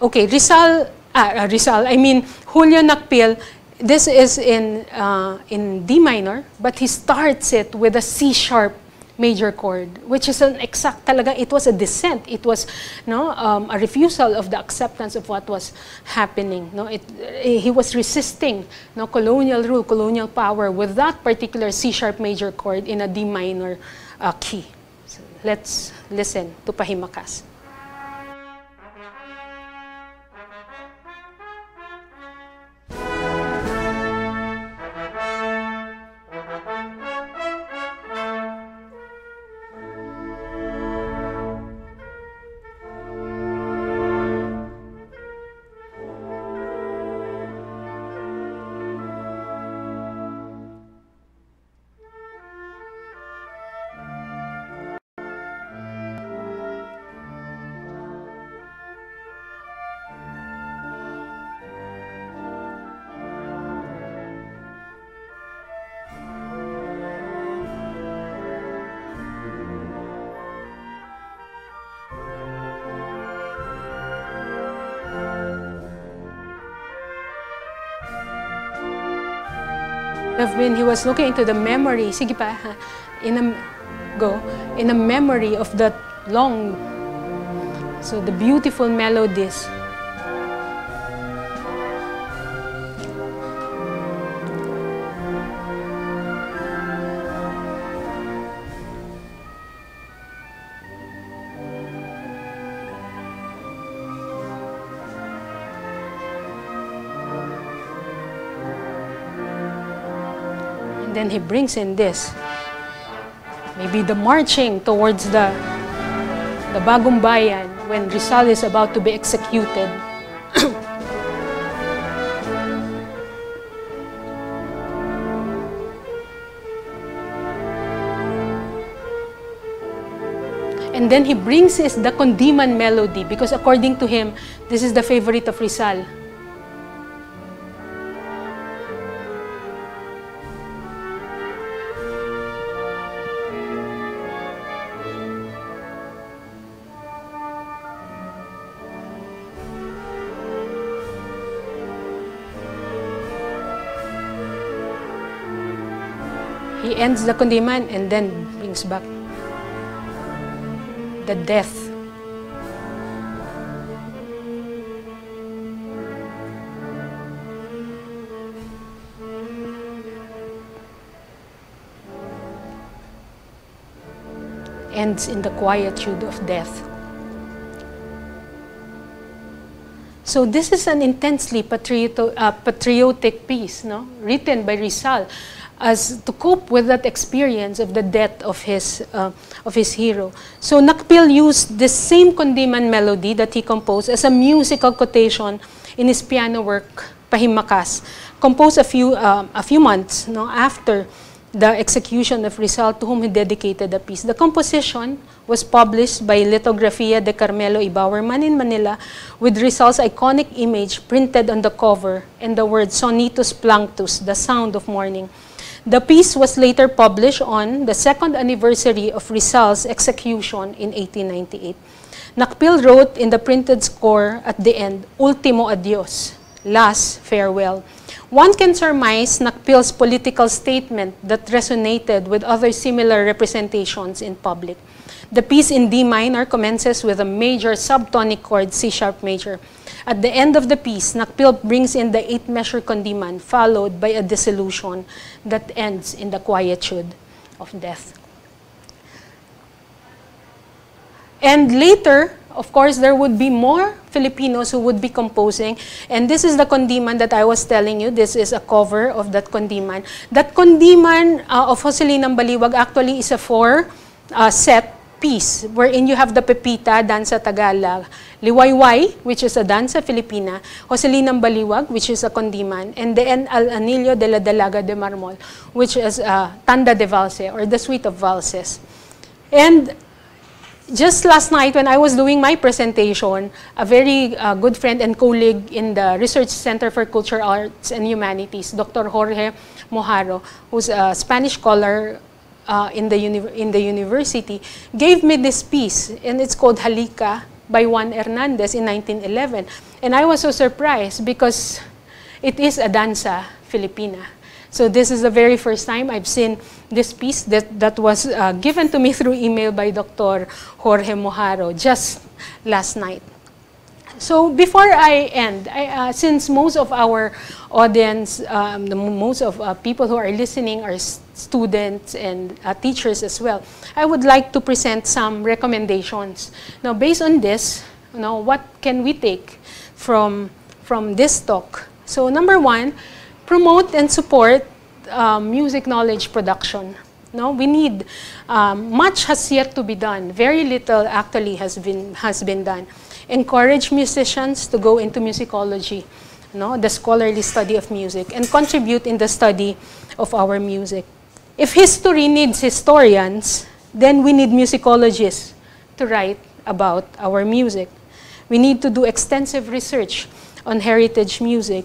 okay, Rizal, uh, Rizal, I mean Julio Nakpil, this is in, uh, in D minor, but he starts it with a C sharp major chord, which is an exact talaga, it was a dissent. It was no, um, a refusal of the acceptance of what was happening. No, it, uh, he was resisting no, colonial rule, colonial power with that particular C-sharp major chord in a D minor uh, key. So let's listen to Pahimakas. When he was looking into the memory, sige pa, in a, go, in a memory of that long, so the beautiful melodies. Then he brings in this. Maybe the marching towards the, the Bagong Bayan when Rizal is about to be executed. *clears throat* and then he brings us the Kondiman melody because according to him, this is the favorite of Rizal. Ends the Kundiman and then brings back the death. Ends in the quietude of death. So this is an intensely uh, patriotic piece, no? written by Rizal as to cope with that experience of the death of his, uh, of his hero. So Nakpil used the same Kundiman melody that he composed as a musical quotation in his piano work, Pahimakas, composed a few, uh, a few months no, after the execution of Rizal to whom he dedicated the piece. The composition was published by Lithografia de Carmelo Ibawerman in Manila with Rizal's iconic image printed on the cover and the word Sonitus Planctus, the sound of mourning. The piece was later published on the second anniversary of Rizal's execution in 1898. Nakpil wrote in the printed score at the end, Ultimo adios, last farewell. One can surmise Nakpil's political statement that resonated with other similar representations in public. The piece in D minor commences with a major subtonic chord C sharp major. At the end of the piece, Nakpil brings in the eight measure Kundiman, followed by a dissolution that ends in the quietude of death. And later, of course, there would be more Filipinos who would be composing. And this is the Kundiman that I was telling you. This is a cover of that Kundiman. That Kundiman uh, of Joselinang Baliwag actually is a four uh, set piece wherein you have the Pepita, Dansa Tagalog, Liwayway, which is a Dansa Filipina, Joselinang Baliwag, which is a Kundiman, and then Al Anillo de la Dalaga de Marmol, which is a Tanda de Valse, or the Suite of Valses. And just last night when I was doing my presentation, a very uh, good friend and colleague in the Research Center for Culture, Arts and Humanities, Dr. Jorge Mojarro, who's a Spanish scholar uh, in, the in the university, gave me this piece, and it's called Halika by Juan Hernandez in 1911. And I was so surprised because it is a danza filipina. So this is the very first time I've seen this piece that, that was uh, given to me *laughs* through email by Dr. Jorge Mojarro just last night. So before I end, I, uh, since most of our audience, um, the, most of uh, people who are listening are students and uh, teachers as well, I would like to present some recommendations. Now, based on this, you know, what can we take from, from this talk? So number one, promote and support um, music knowledge production. No, we need, um, much has yet to be done. Very little actually has been, has been done encourage musicians to go into musicology, no, the scholarly study of music, and contribute in the study of our music. If history needs historians, then we need musicologists to write about our music. We need to do extensive research on heritage music.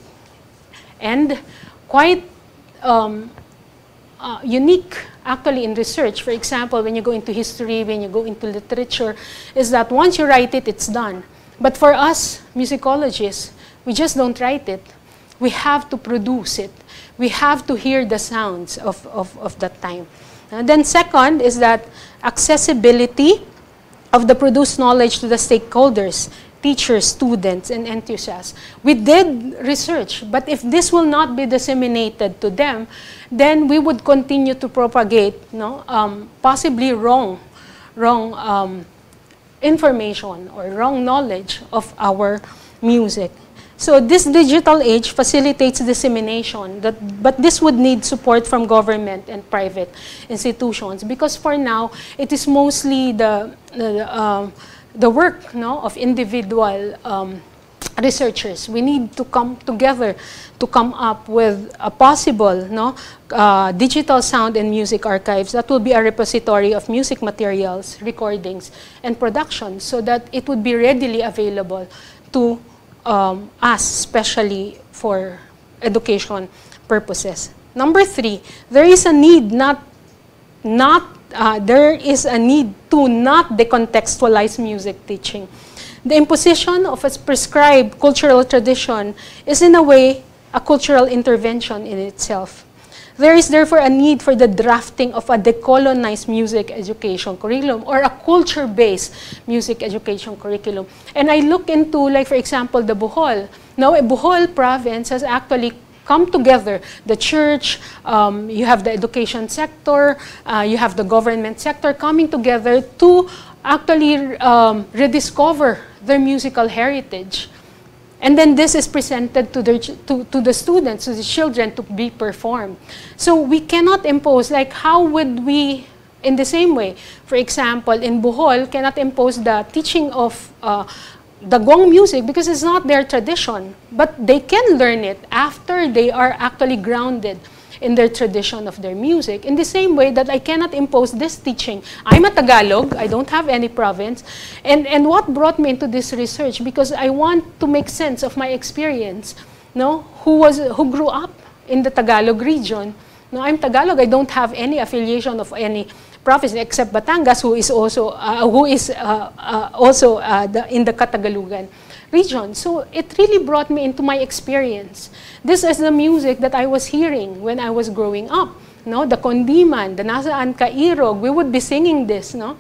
And quite um, uh, unique actually in research, for example, when you go into history, when you go into literature, is that once you write it, it's done. But for us, musicologists, we just don't write it. we have to produce it. We have to hear the sounds of, of, of that time. And then second is that accessibility of the produced knowledge to the stakeholders, teachers, students, and enthusiasts. We did research, but if this will not be disseminated to them, then we would continue to propagate no, um, possibly wrong, wrong um, information or wrong knowledge of our music. So this digital age facilitates dissemination, that, but this would need support from government and private institutions because for now, it is mostly the, the, um, the work no, of individual um, researchers. We need to come together to come up with a possible no, uh, digital sound and music archives that will be a repository of music materials, recordings, and productions so that it would be readily available to um, us, especially for education purposes. Number three, there is a need not, not uh, there is a need to not decontextualize music teaching. The imposition of a prescribed cultural tradition is in a way a cultural intervention in itself. There is therefore a need for the drafting of a decolonized music education curriculum or a culture-based music education curriculum. And I look into, like for example, the Bohol. Now, Bohol province has actually come together. The church, um, you have the education sector, uh, you have the government sector coming together to actually um, rediscover their musical heritage. And then this is presented to the, to, to the students, to the children to be performed. So we cannot impose, like how would we, in the same way, for example, in Bohol, cannot impose the teaching of uh, the gong music because it's not their tradition, but they can learn it after they are actually grounded in their tradition of their music. In the same way that I cannot impose this teaching. I'm a Tagalog, I don't have any province. And, and what brought me into this research, because I want to make sense of my experience, no? who, was, who grew up in the Tagalog region. No, I'm Tagalog, I don't have any affiliation of any province except Batangas, who is also, uh, who is, uh, uh, also uh, the, in the Katagalugan region. So it really brought me into my experience. This is the music that I was hearing when I was growing up. No, the kundiman, the nasaan ka irog, we would be singing this. No,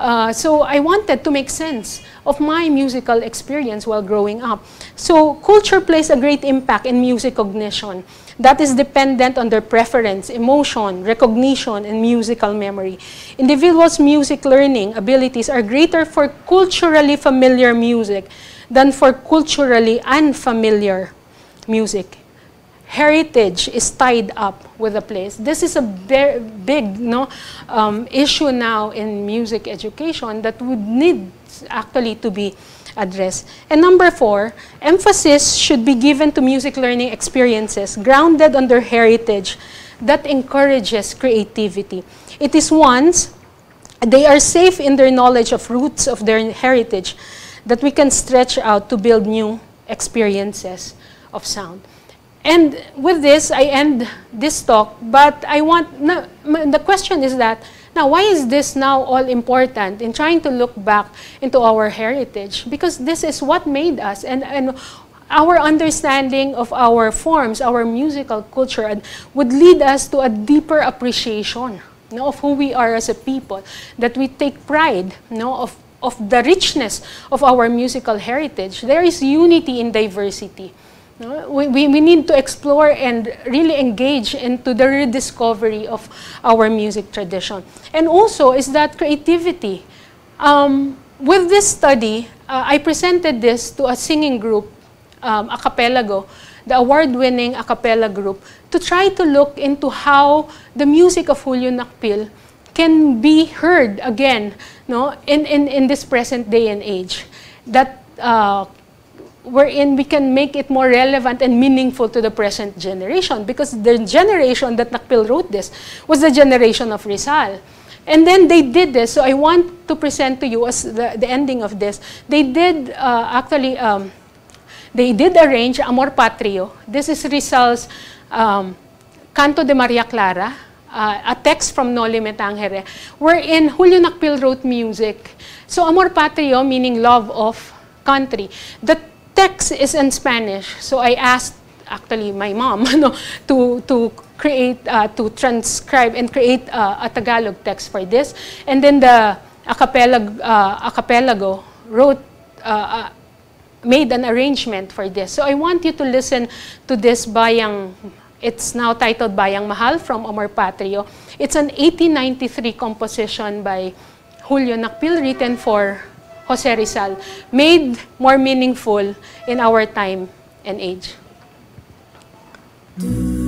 uh, so I wanted to make sense of my musical experience while growing up. So culture plays a great impact in music cognition that is dependent on their preference, emotion, recognition, and musical memory. Individuals' music learning abilities are greater for culturally familiar music than for culturally unfamiliar music. Heritage is tied up with a place. This is a big no, um, issue now in music education that would need actually to be addressed. And number four, emphasis should be given to music learning experiences grounded their heritage that encourages creativity. It is once they are safe in their knowledge of roots of their heritage that we can stretch out to build new experiences of sound. And with this, I end this talk, but I want, the question is that, now why is this now all important in trying to look back into our heritage? Because this is what made us, and, and our understanding of our forms, our musical culture, would lead us to a deeper appreciation you know, of who we are as a people, that we take pride you know, of of the richness of our musical heritage. There is unity in diversity. We, we, need to explore and really engage into the rediscovery of our music tradition. And also is that creativity. Um, with this study, uh, I presented this to a singing group, um, Acapelago, the award-winning a cappella group, to try to look into how the music of Julio Nakpil can be heard again no, in, in, in this present day and age. That uh, wherein we can make it more relevant and meaningful to the present generation because the generation that Nakpil wrote this was the generation of Rizal. And then they did this, so I want to present to you as the, the ending of this. They did uh, actually, um, they did arrange Amor Patrio. This is Rizal's um, Canto de Maria Clara, uh, a text from Noli Me Tangere, wherein Julio Nakpil wrote music. So Amor Patrio, meaning love of country. The text is in Spanish, so I asked actually my mom, *laughs* no, to, to create, uh, to transcribe and create uh, a Tagalog text for this. And then the Acapelag, uh, Acapelago wrote, uh, uh, made an arrangement for this. So I want you to listen to this Bayang, it's now titled Bayang Mahal from Omar Patrio. It's an 1893 composition by Julio Nakpil written for Jose Rizal, made more meaningful in our time and age. Langit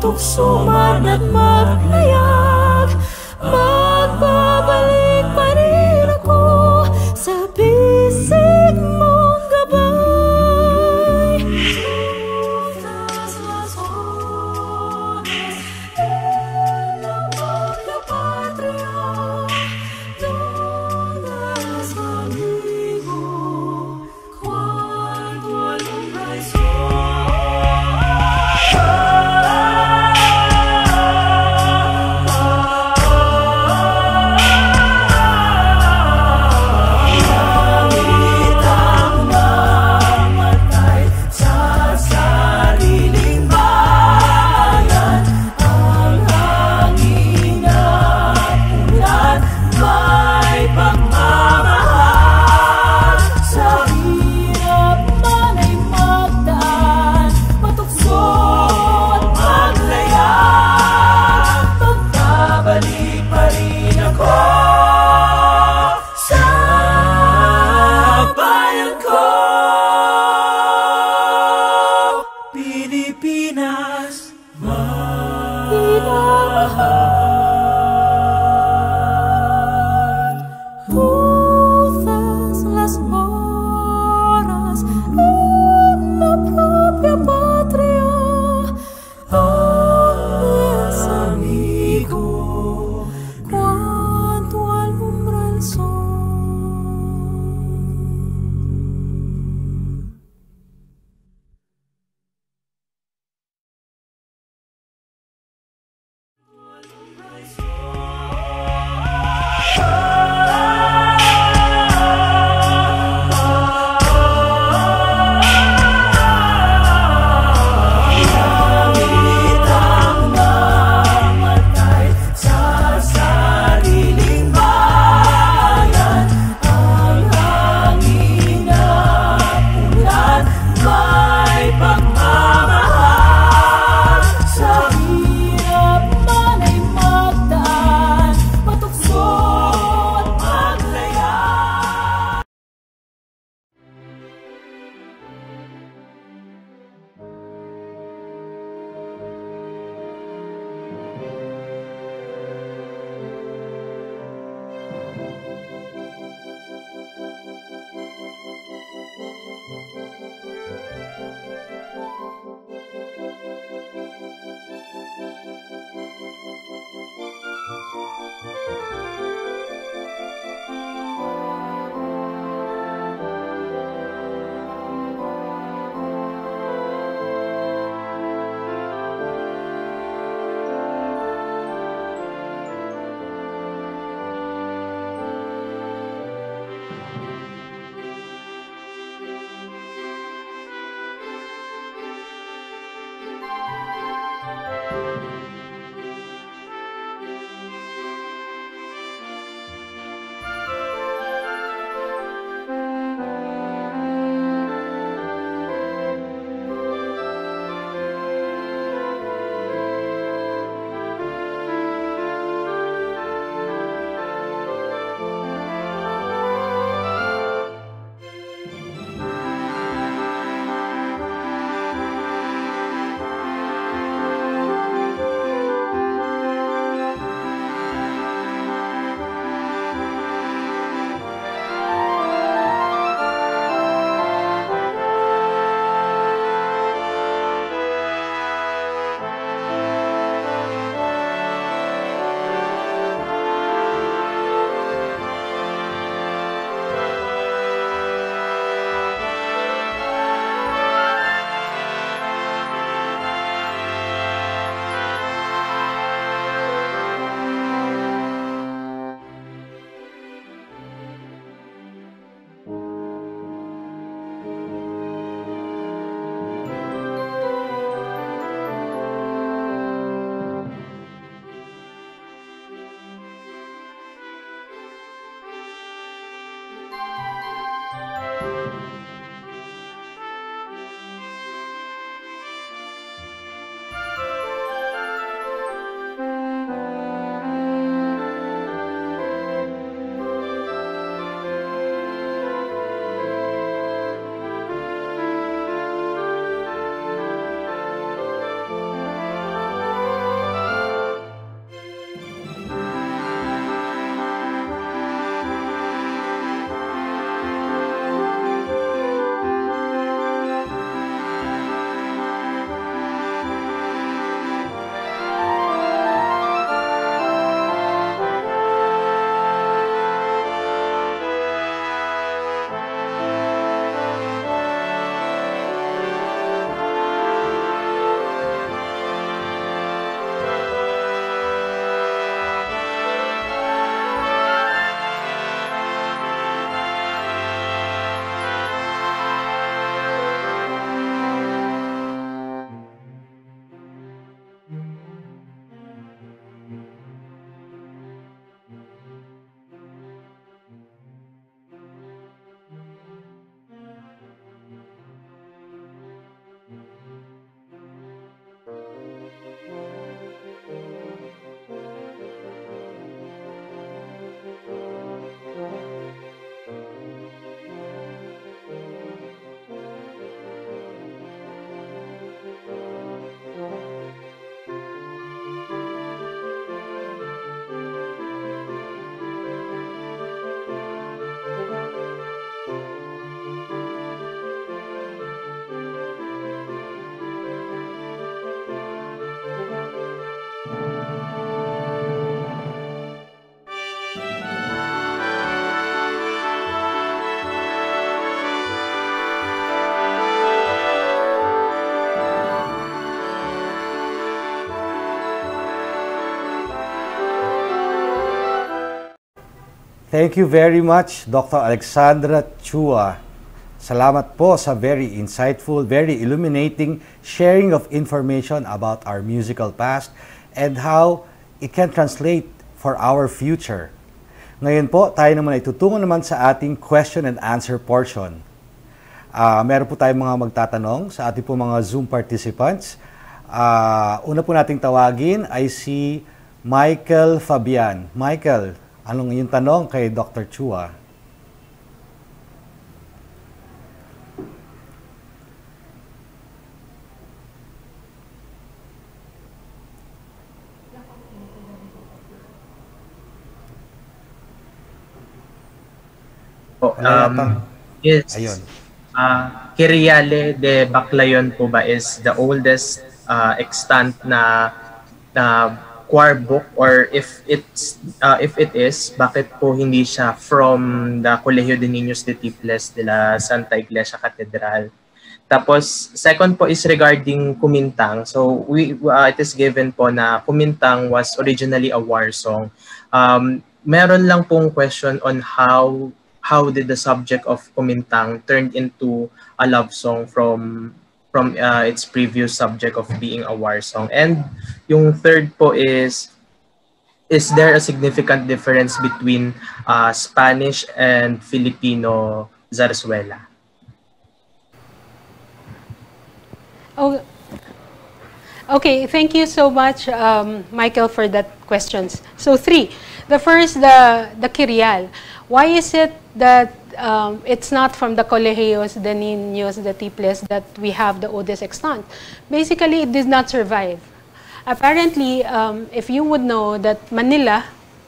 Magtukso man at maglayag Thank you very much, Dr. Alexandra Chua. Salamat po sa very insightful, very illuminating sharing of information about our musical past and how it can translate for our future. Ngayon po, tayo naman ay tutungo naman sa ating question and answer portion. Ah, meron po tayong mga magtatanong sa ating po mga Zoom participants. Ah, una po nating tawagin ay si Michael Fabian. Michael, anong iyong tanong kay Dr. Chua? Po, Ano yata? um, yes. Ayun. Ah, Kiriale de Baclayon po ba is the oldest uh, extant na na choir book or if it's uh, if it is bakit po hindi siya from the Colegio de Niños de Tiples de la Santa Iglesia Catedral? Tapos second po is regarding Kumintang. So we uh, it is given po na Kumintang was originally a war song. Um meron lang pong question on how how did the subject of Kumintang turned into a love song from from uh, its previous subject of being a war song. And yung third po is is there a significant difference between uh, Spanish and Filipino zarzuela? Oh, okay. Thank you so much, um, Michael, for that questions. So three. The first, the the Kirial. Why is it that um, it's not from the Colegios, the Niños, the Tiples that we have the oldest extant? Basically, it did not survive. Apparently, um, if you would know that Manila,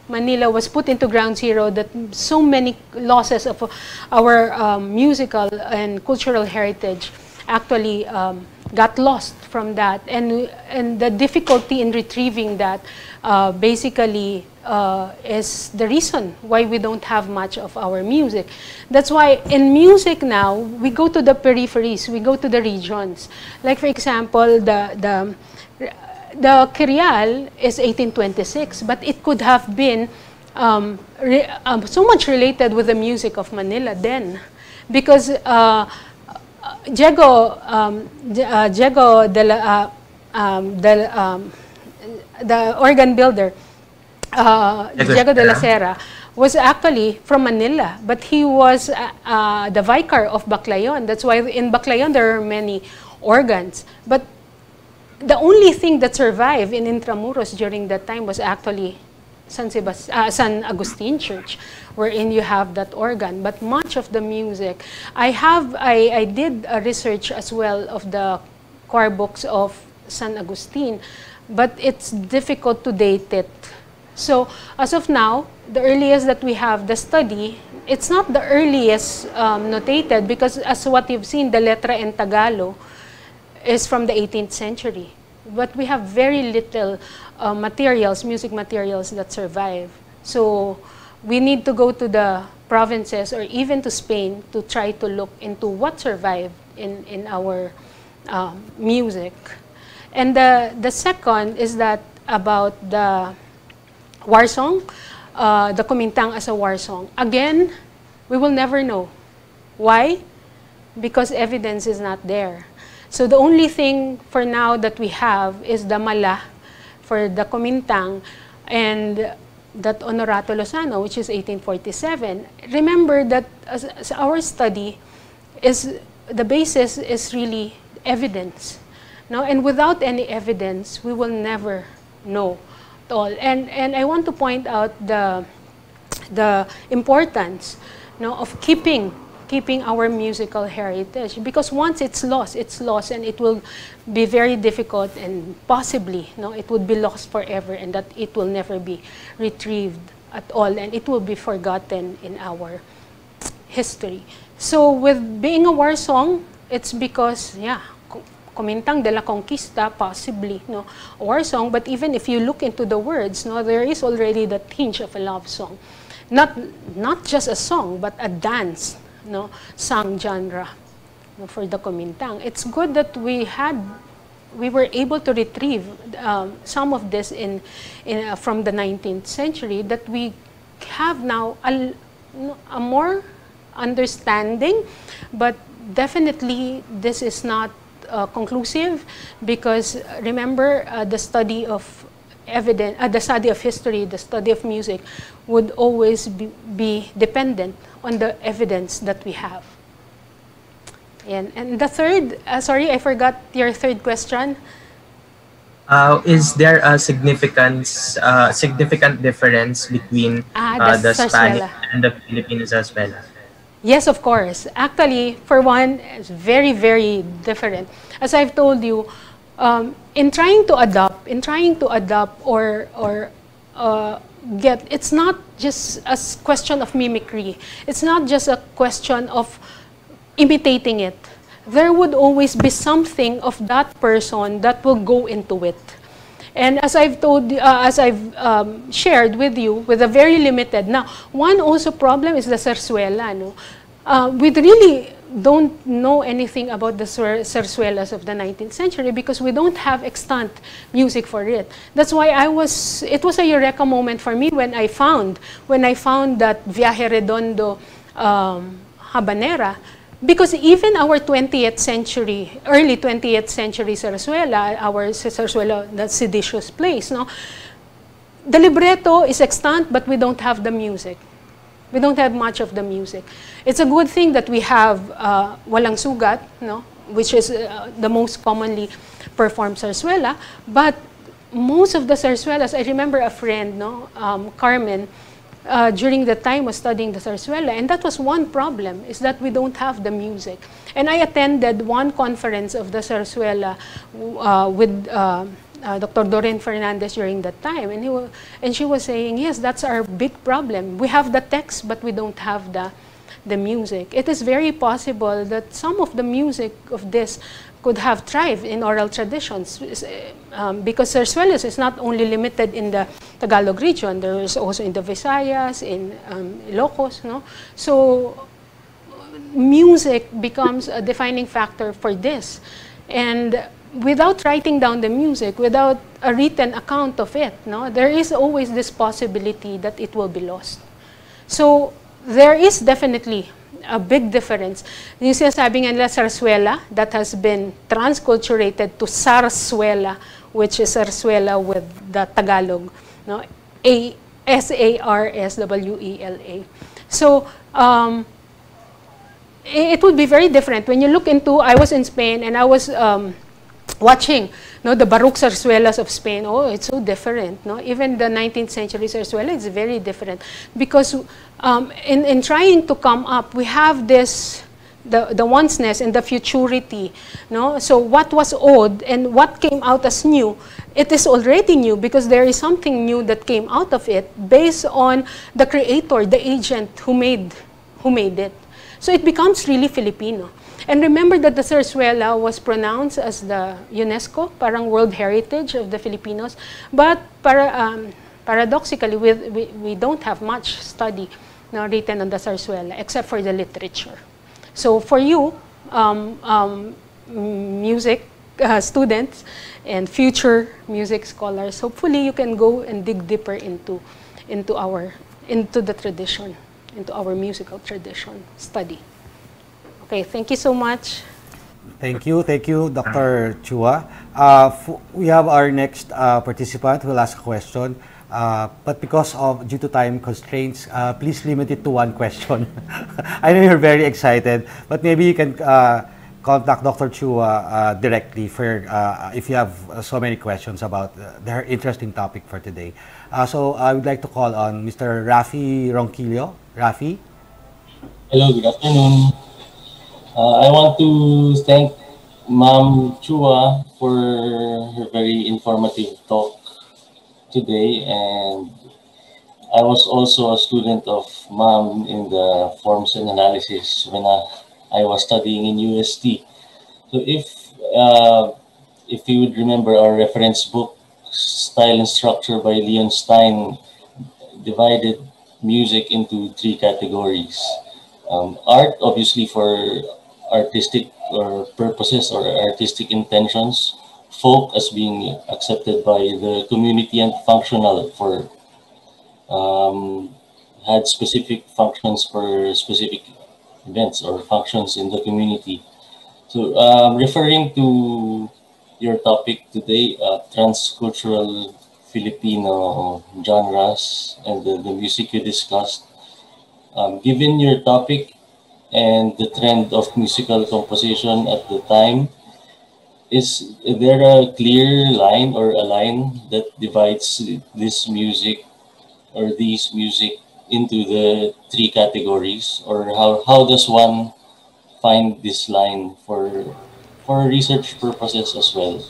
Manila was put into ground zero, that so many losses of our um, musical and cultural heritage actually um, got lost from that, and and the difficulty in retrieving that uh, basically uh, is the reason why we don't have much of our music. That's why in music now we go to the peripheries, we go to the regions. Like for example, the the the Kirial is 1826, but it could have been um, re, um, so much related with the music of Manila then, because uh, Diego, um, uh, Diego de la, uh, um, de, um, the organ builder, uh, Diego de la Serra. Was actually from Manila, but he was uh, uh, the vicar of Baclayon. That's why in Baclayon there are many organs. But the only thing that survived in Intramuros during that time was actually San, Sebas- uh, San Agustin Church, wherein you have that organ. But much of the music, I have, I, I did a research as well of the choir books of San Agustin, but it's difficult to date it. So as of now, the earliest that we have the study, it's not the earliest um, notated because as what you've seen, the letra in Tagalog, is from the 18th century. But we have very little uh, materials, music materials that survive. So we need to go to the provinces or even to Spain to try to look into what survived in, in our um, music. And the, the second is that about the war song, uh, the Kumintang as a war song. Again, we will never know. Why? Because evidence is not there. So the only thing for now that we have is the mala for the Kumintang and that Honorato Lozano, which is 1847. Remember that our study is the basis is really evidence. No? And without any evidence, we will never know at all. And, and I want to point out the, the importance no, of keeping keeping our musical heritage. Because once it's lost it's lost and it will be very difficult and possibly no it would be lost forever and that it will never be retrieved at all and it will be forgotten in our history. So with being a war song it's because yeah Kumintang de la Conquista, possibly, no, war song. But even if you look into the words, no, there is already the tinge of a love song, not not just a song, but a dance, no, song genre, no, for the Kumintang. It's good that we had, we were able to retrieve um, some of this in, in uh, from the 19th century that we have now a, a more understanding, but definitely this is not uh, conclusive because remember uh, the study of evidence, uh, the study of history, the study of music would always be, be dependent on the evidence that we have. And, and the third, uh, sorry, I forgot your third question. Uh, is there a significance, uh, significant difference between Ah, uh, the Spanish and the Filipino zarzuela? Yes, of course. Actually, for one, it's very, very different. As I've told you, um, in trying to adopt, in trying to adopt or or uh, get, it's not just a question of mimicry. It's not just a question of imitating it. There would always be something of that person that will go into it. And as I've told, uh, as I've um, shared with you, with a very limited. Now, one also problem is the zarzuela. No? Uh, we really don't know anything about the zarzuelas of the 19th century because we don't have extant music for it. That's why I was. It was a eureka moment for me when I found when I found that Viaje Redondo um, habanera because even our 20th century, early 20th century zarzuela, our zarzuela, the seditious plays, no, the libretto is extant, but we don't have the music. We don't have much of the music. It's a good thing that we have uh, Walang Sugat, no, which is uh, the most commonly performed zarzuela, but most of the zarzuelas, I remember a friend, no, um, Carmen, uh, during the time was studying the zarzuela, and that was one problem, is that we don't have the music. And I attended one conference of the zarzuela uh, with uh, Dr. Doreen Fernandez during that time, and, he and she was saying, yes, that's our big problem. We have the text, but we don't have the, the music. It is very possible that some of the music of this could have thrived in oral traditions um, because zarzuelas is not only limited in the Tagalog region, there is also in the Visayas, in um, Ilocos, no? So music becomes a defining factor for this. And without writing down the music, without a written account of it, no, there is always this possibility that it will be lost. So there is definitely a big difference. Yung sinasabi nga nila sarsuela that has been transculturated to sarsuela, which is sarsuela with the Tagalog, no? A S A R S W E L A. So um, it would be very different when you look into. I was in Spain and I was um, watching, no, the Baroque zarzuelas of Spain. Oh, it's so different, no. Even the 19th century zarzuela is very different because um, in in trying to come up, we have this. The, the onceness and the futurity, no? So what was old and what came out as new, it is already new because there is something new that came out of it based on the creator, the agent who made, who made it. So it becomes really Filipino. And remember that the zarzuela was pronounced as the UNESCO, parang World Heritage of the Filipinos. But para, um, paradoxically, we, we, we don't have much study no, written on the zarzuela except for the literature. So for you, um, um, music uh, students and future music scholars, hopefully you can go and dig deeper into, into, our, into the tradition, into our musical tradition study. Okay, thank you so much. Thank you, thank you, Dr. Chua. Uh, we have our next uh, participant who will ask a question. Uh, but because of due to time constraints, uh, please limit it to one question. *laughs* I know you're very excited, but maybe you can uh, contact Dr. Chua uh, directly for uh, if you have uh, so many questions about uh, their interesting topic for today. Uh, so I would like to call on Mr. Rafi Ronquillo. Rafi. Hello, good afternoon. Uh, I want to thank Ma'am Chua for her very informative talk today. And I was also a student of Ma'am in the forms and analysis when I, I was studying in UST. So if uh, if you would remember our reference book, Style and Structure by Leon Stein, divided music into three categories. Um, art, obviously, for artistic or purposes or artistic intentions. Folk as being accepted by the community and functional for um, had specific functions for specific events or functions in the community. So, um, referring to your topic today, uh, transcultural Filipino genres and the, the music you discussed, um, given your topic and the trend of musical composition at the time, is there a clear line or a line that divides this music or these music into the three categories? Or how, how does one find this line for for research purposes as well?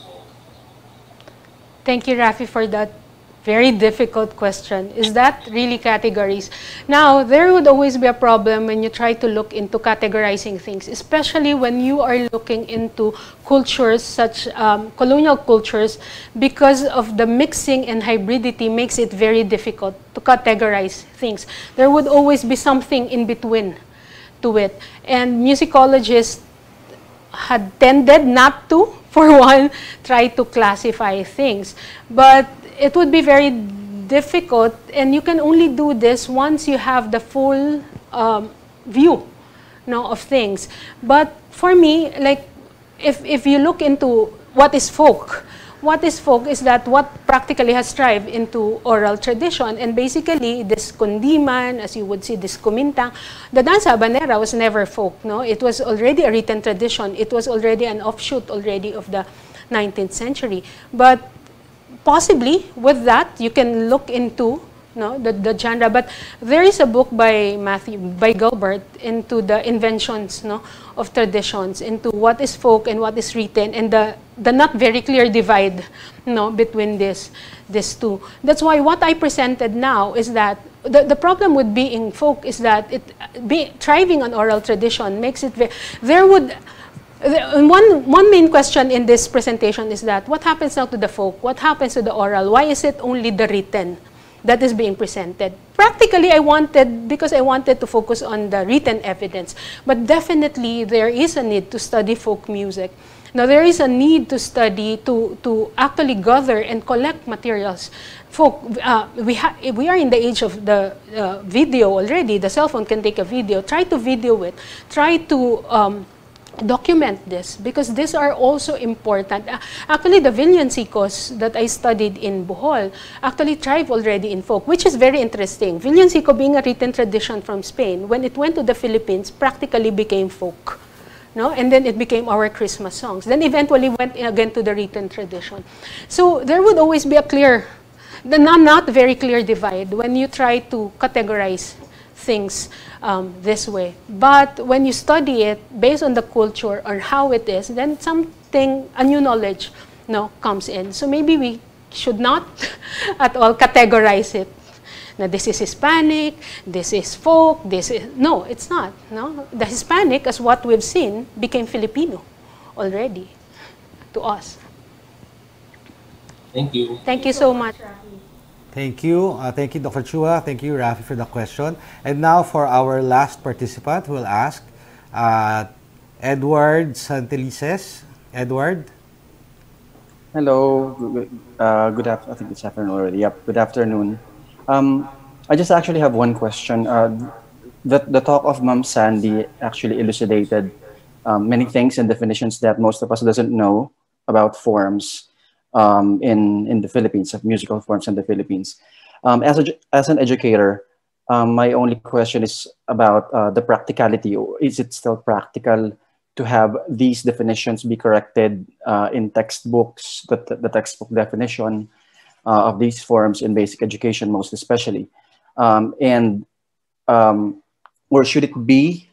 Thank you, Rafi, for that very difficult question. Is that really categories? Now, there would always be a problem when you try to look into categorizing things, especially when you are looking into cultures such um, colonial cultures, because of the mixing and hybridity makes it very difficult to categorize things. There would always be something in between to it. And musicologists had tended not to, *laughs* for one, try to classify things. But it would be very difficult, and you can only do this once you have the full um, view no, of things. But for me, like, if, if you look into what is folk, what is folk is that what practically has thrived into oral tradition. And basically, this kundiman, as you would see, this kumintang, the danza habanera was never folk. No? It was already a written tradition. It was already an offshoot already of the 19th century. But possibly with that, you can look into no, the, the genre. But there is a book by Matthew, by Gilbert, into the inventions no, of traditions, into what is folk and what is written, and the, the not very clear divide no, between this, these two. That's why what I presented now is that the, the problem with being folk is that it be, thriving on oral tradition makes it there would the- one, one main question in this presentation is that what happens now to the folk? What happens to the oral? Why is it only the written that is being presented? Practically, I wanted, because I wanted to focus on the written evidence, but definitely there is a need to study folk music. Now, there is a need to study, to, to actually gather and collect materials. Folk, uh, we, we are in the age of the uh, video already. The cell phone can take a video. Try to video it. Try to um, document this because these are also important. Actually, the villancicos that I studied in Bohol actually thrive already in folk, which is very interesting. Villancico being a written tradition from Spain, when it went to the Philippines, practically became folk. No? And then it became our Christmas songs. Then eventually went again to the written tradition. So there would always be a clear, the not, not very clear divide when you try to categorize things um, this way. But when you study it based on the culture or how it is, then something, a new knowledge no, comes in. So maybe we should not *laughs* at all categorize it. Now, this is Hispanic, this is folk, this is... No, it's not. No? The Hispanic, as what we've seen, became Filipino already to us. thank you Thank you so much. Thank you. Uh, thank you, Dr. Chua. Thank you, Rafi, for the question. And now for our last participant we'll ask, uh, Edward Santelices. Edward? Hello. Good, uh, good afternoon. I think it's afternoon already. Yep. Good afternoon. Um, I just actually have one question. Uh, the, the talk of Ma'am Sandy actually elucidated um, many things and definitions that most of us doesn't know about forms um, in, in the Philippines, of musical forms in the Philippines. Um, as, a, as an educator, um, my only question is about uh, the practicality. Is it still practical to have these definitions be corrected uh, in textbooks, the, the textbook definition uh, of these forms in basic education, most especially? Um, and um, or should it be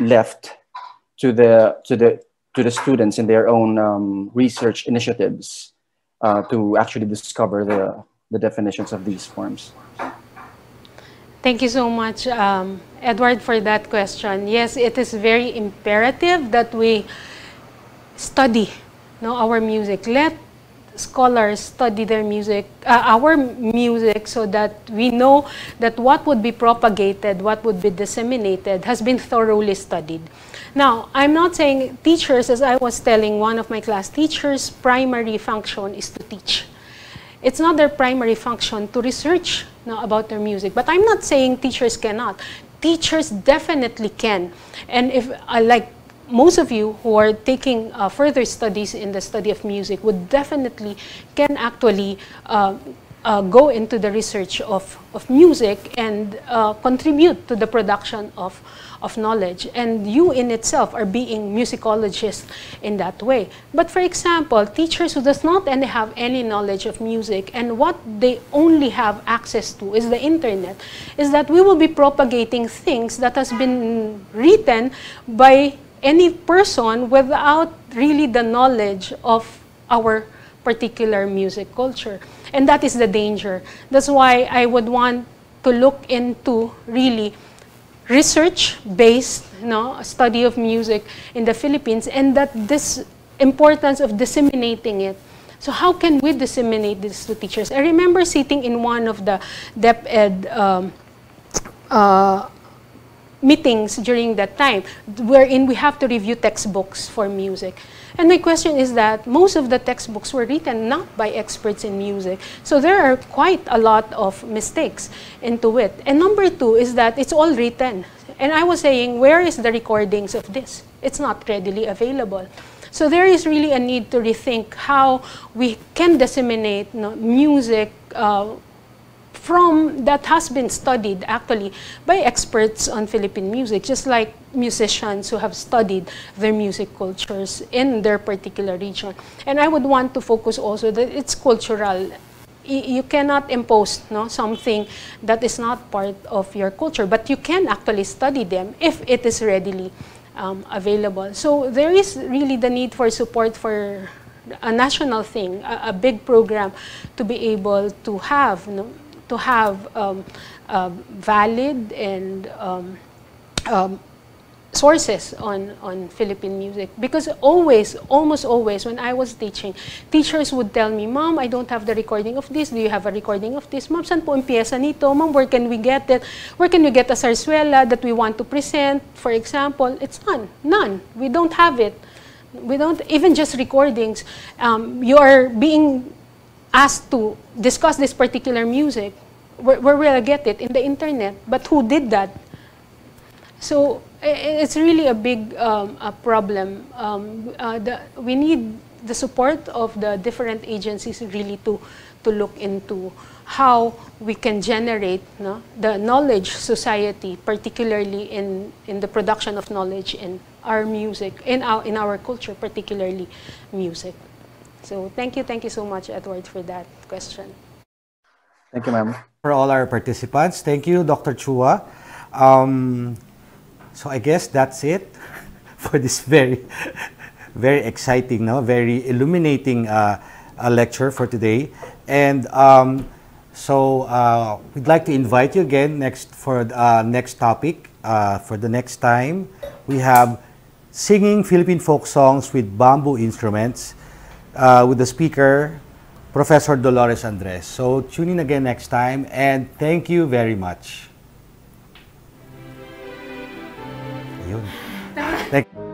left to the to the to the students in their own um, research initiatives uh, to actually discover the the definitions of these forms? Thank you so much, um, Edward, for that question. Yes, it is very imperative that we study no, our music. Let scholars study their music, uh, our music, so that we know that what would be propagated, what would be disseminated, has been thoroughly studied. Now, I'm not saying teachers, as I was telling one of my class teachers, primary function is to teach. It's not their primary function to research no, about their music. But I'm not saying teachers cannot. Teachers definitely can. And if, uh, like most of you who are taking uh, further studies in the study of music would definitely can actually uh, uh, go into the research of, of music and uh, contribute to the production of, of knowledge. And you in itself are being musicologists in that way. But for example, teachers who does not any have any knowledge of music and what they only have access to is the internet, is that we will be propagating things that has been written by any person without really the knowledge of our particular music culture. And that is the danger. That's why I would want to look into really research-based you know, study of music in the Philippines and that this importance of disseminating it. So how can we disseminate this to teachers? I remember sitting in one of the DepEd um, uh, meetings during that time, wherein we have to review textbooks for music. And my question is that most of the textbooks were written not by experts in music. So there are quite a lot of mistakes into it. And number two is that it's all written. And I was saying, where is the recordings of this? It's not readily available. So there is really a need to rethink how we can disseminate you know, music uh, from that has been studied actually by experts on Philippine music, just like musicians who have studied their music cultures in their particular region. And I would want to focus also that it's cultural. You cannot impose no, something that is not part of your culture, but you can actually study them if it is readily um, available. So there is really the need for support for a national thing, a, a big program to be able to have know, to have um, uh, valid and um, um, sources on, on Philippine music. Because always, almost always, when I was teaching, teachers would tell me, Mom, I don't have the recording of this. Do you have a recording of this? Mom, saan po ang pyesa nito? Mom, where can we get it? Where can we get a zarzuela that we want to present, for example? It's none. None. We don't have it. We don't, even just recordings. Um, you are being asked to discuss this particular music, where, where will I get it? In the internet. But who did that? So it's really a big um, a problem. Um, uh, the, we need the support of the different agencies really to, to look into how we can generate no, the knowledge society, particularly in, in the production of knowledge in our music, in our, in our culture, particularly music. So thank you, thank you so much, Edward, for that question. Thank you, ma'am. For all our participants, thank you, Dr. Chua. Um, so I guess that's it *laughs* for this very, *laughs* very exciting, no, very illuminating uh, uh, lecture for today. And um, so uh, we'd like to invite you again next for uh, next topic. Uh, for the next time, we have singing Philippine folk songs with bamboo instruments uh, with the speaker, Professor Dolores Andres. So tune in again next time and thank you very much. Ayun. *laughs* Thank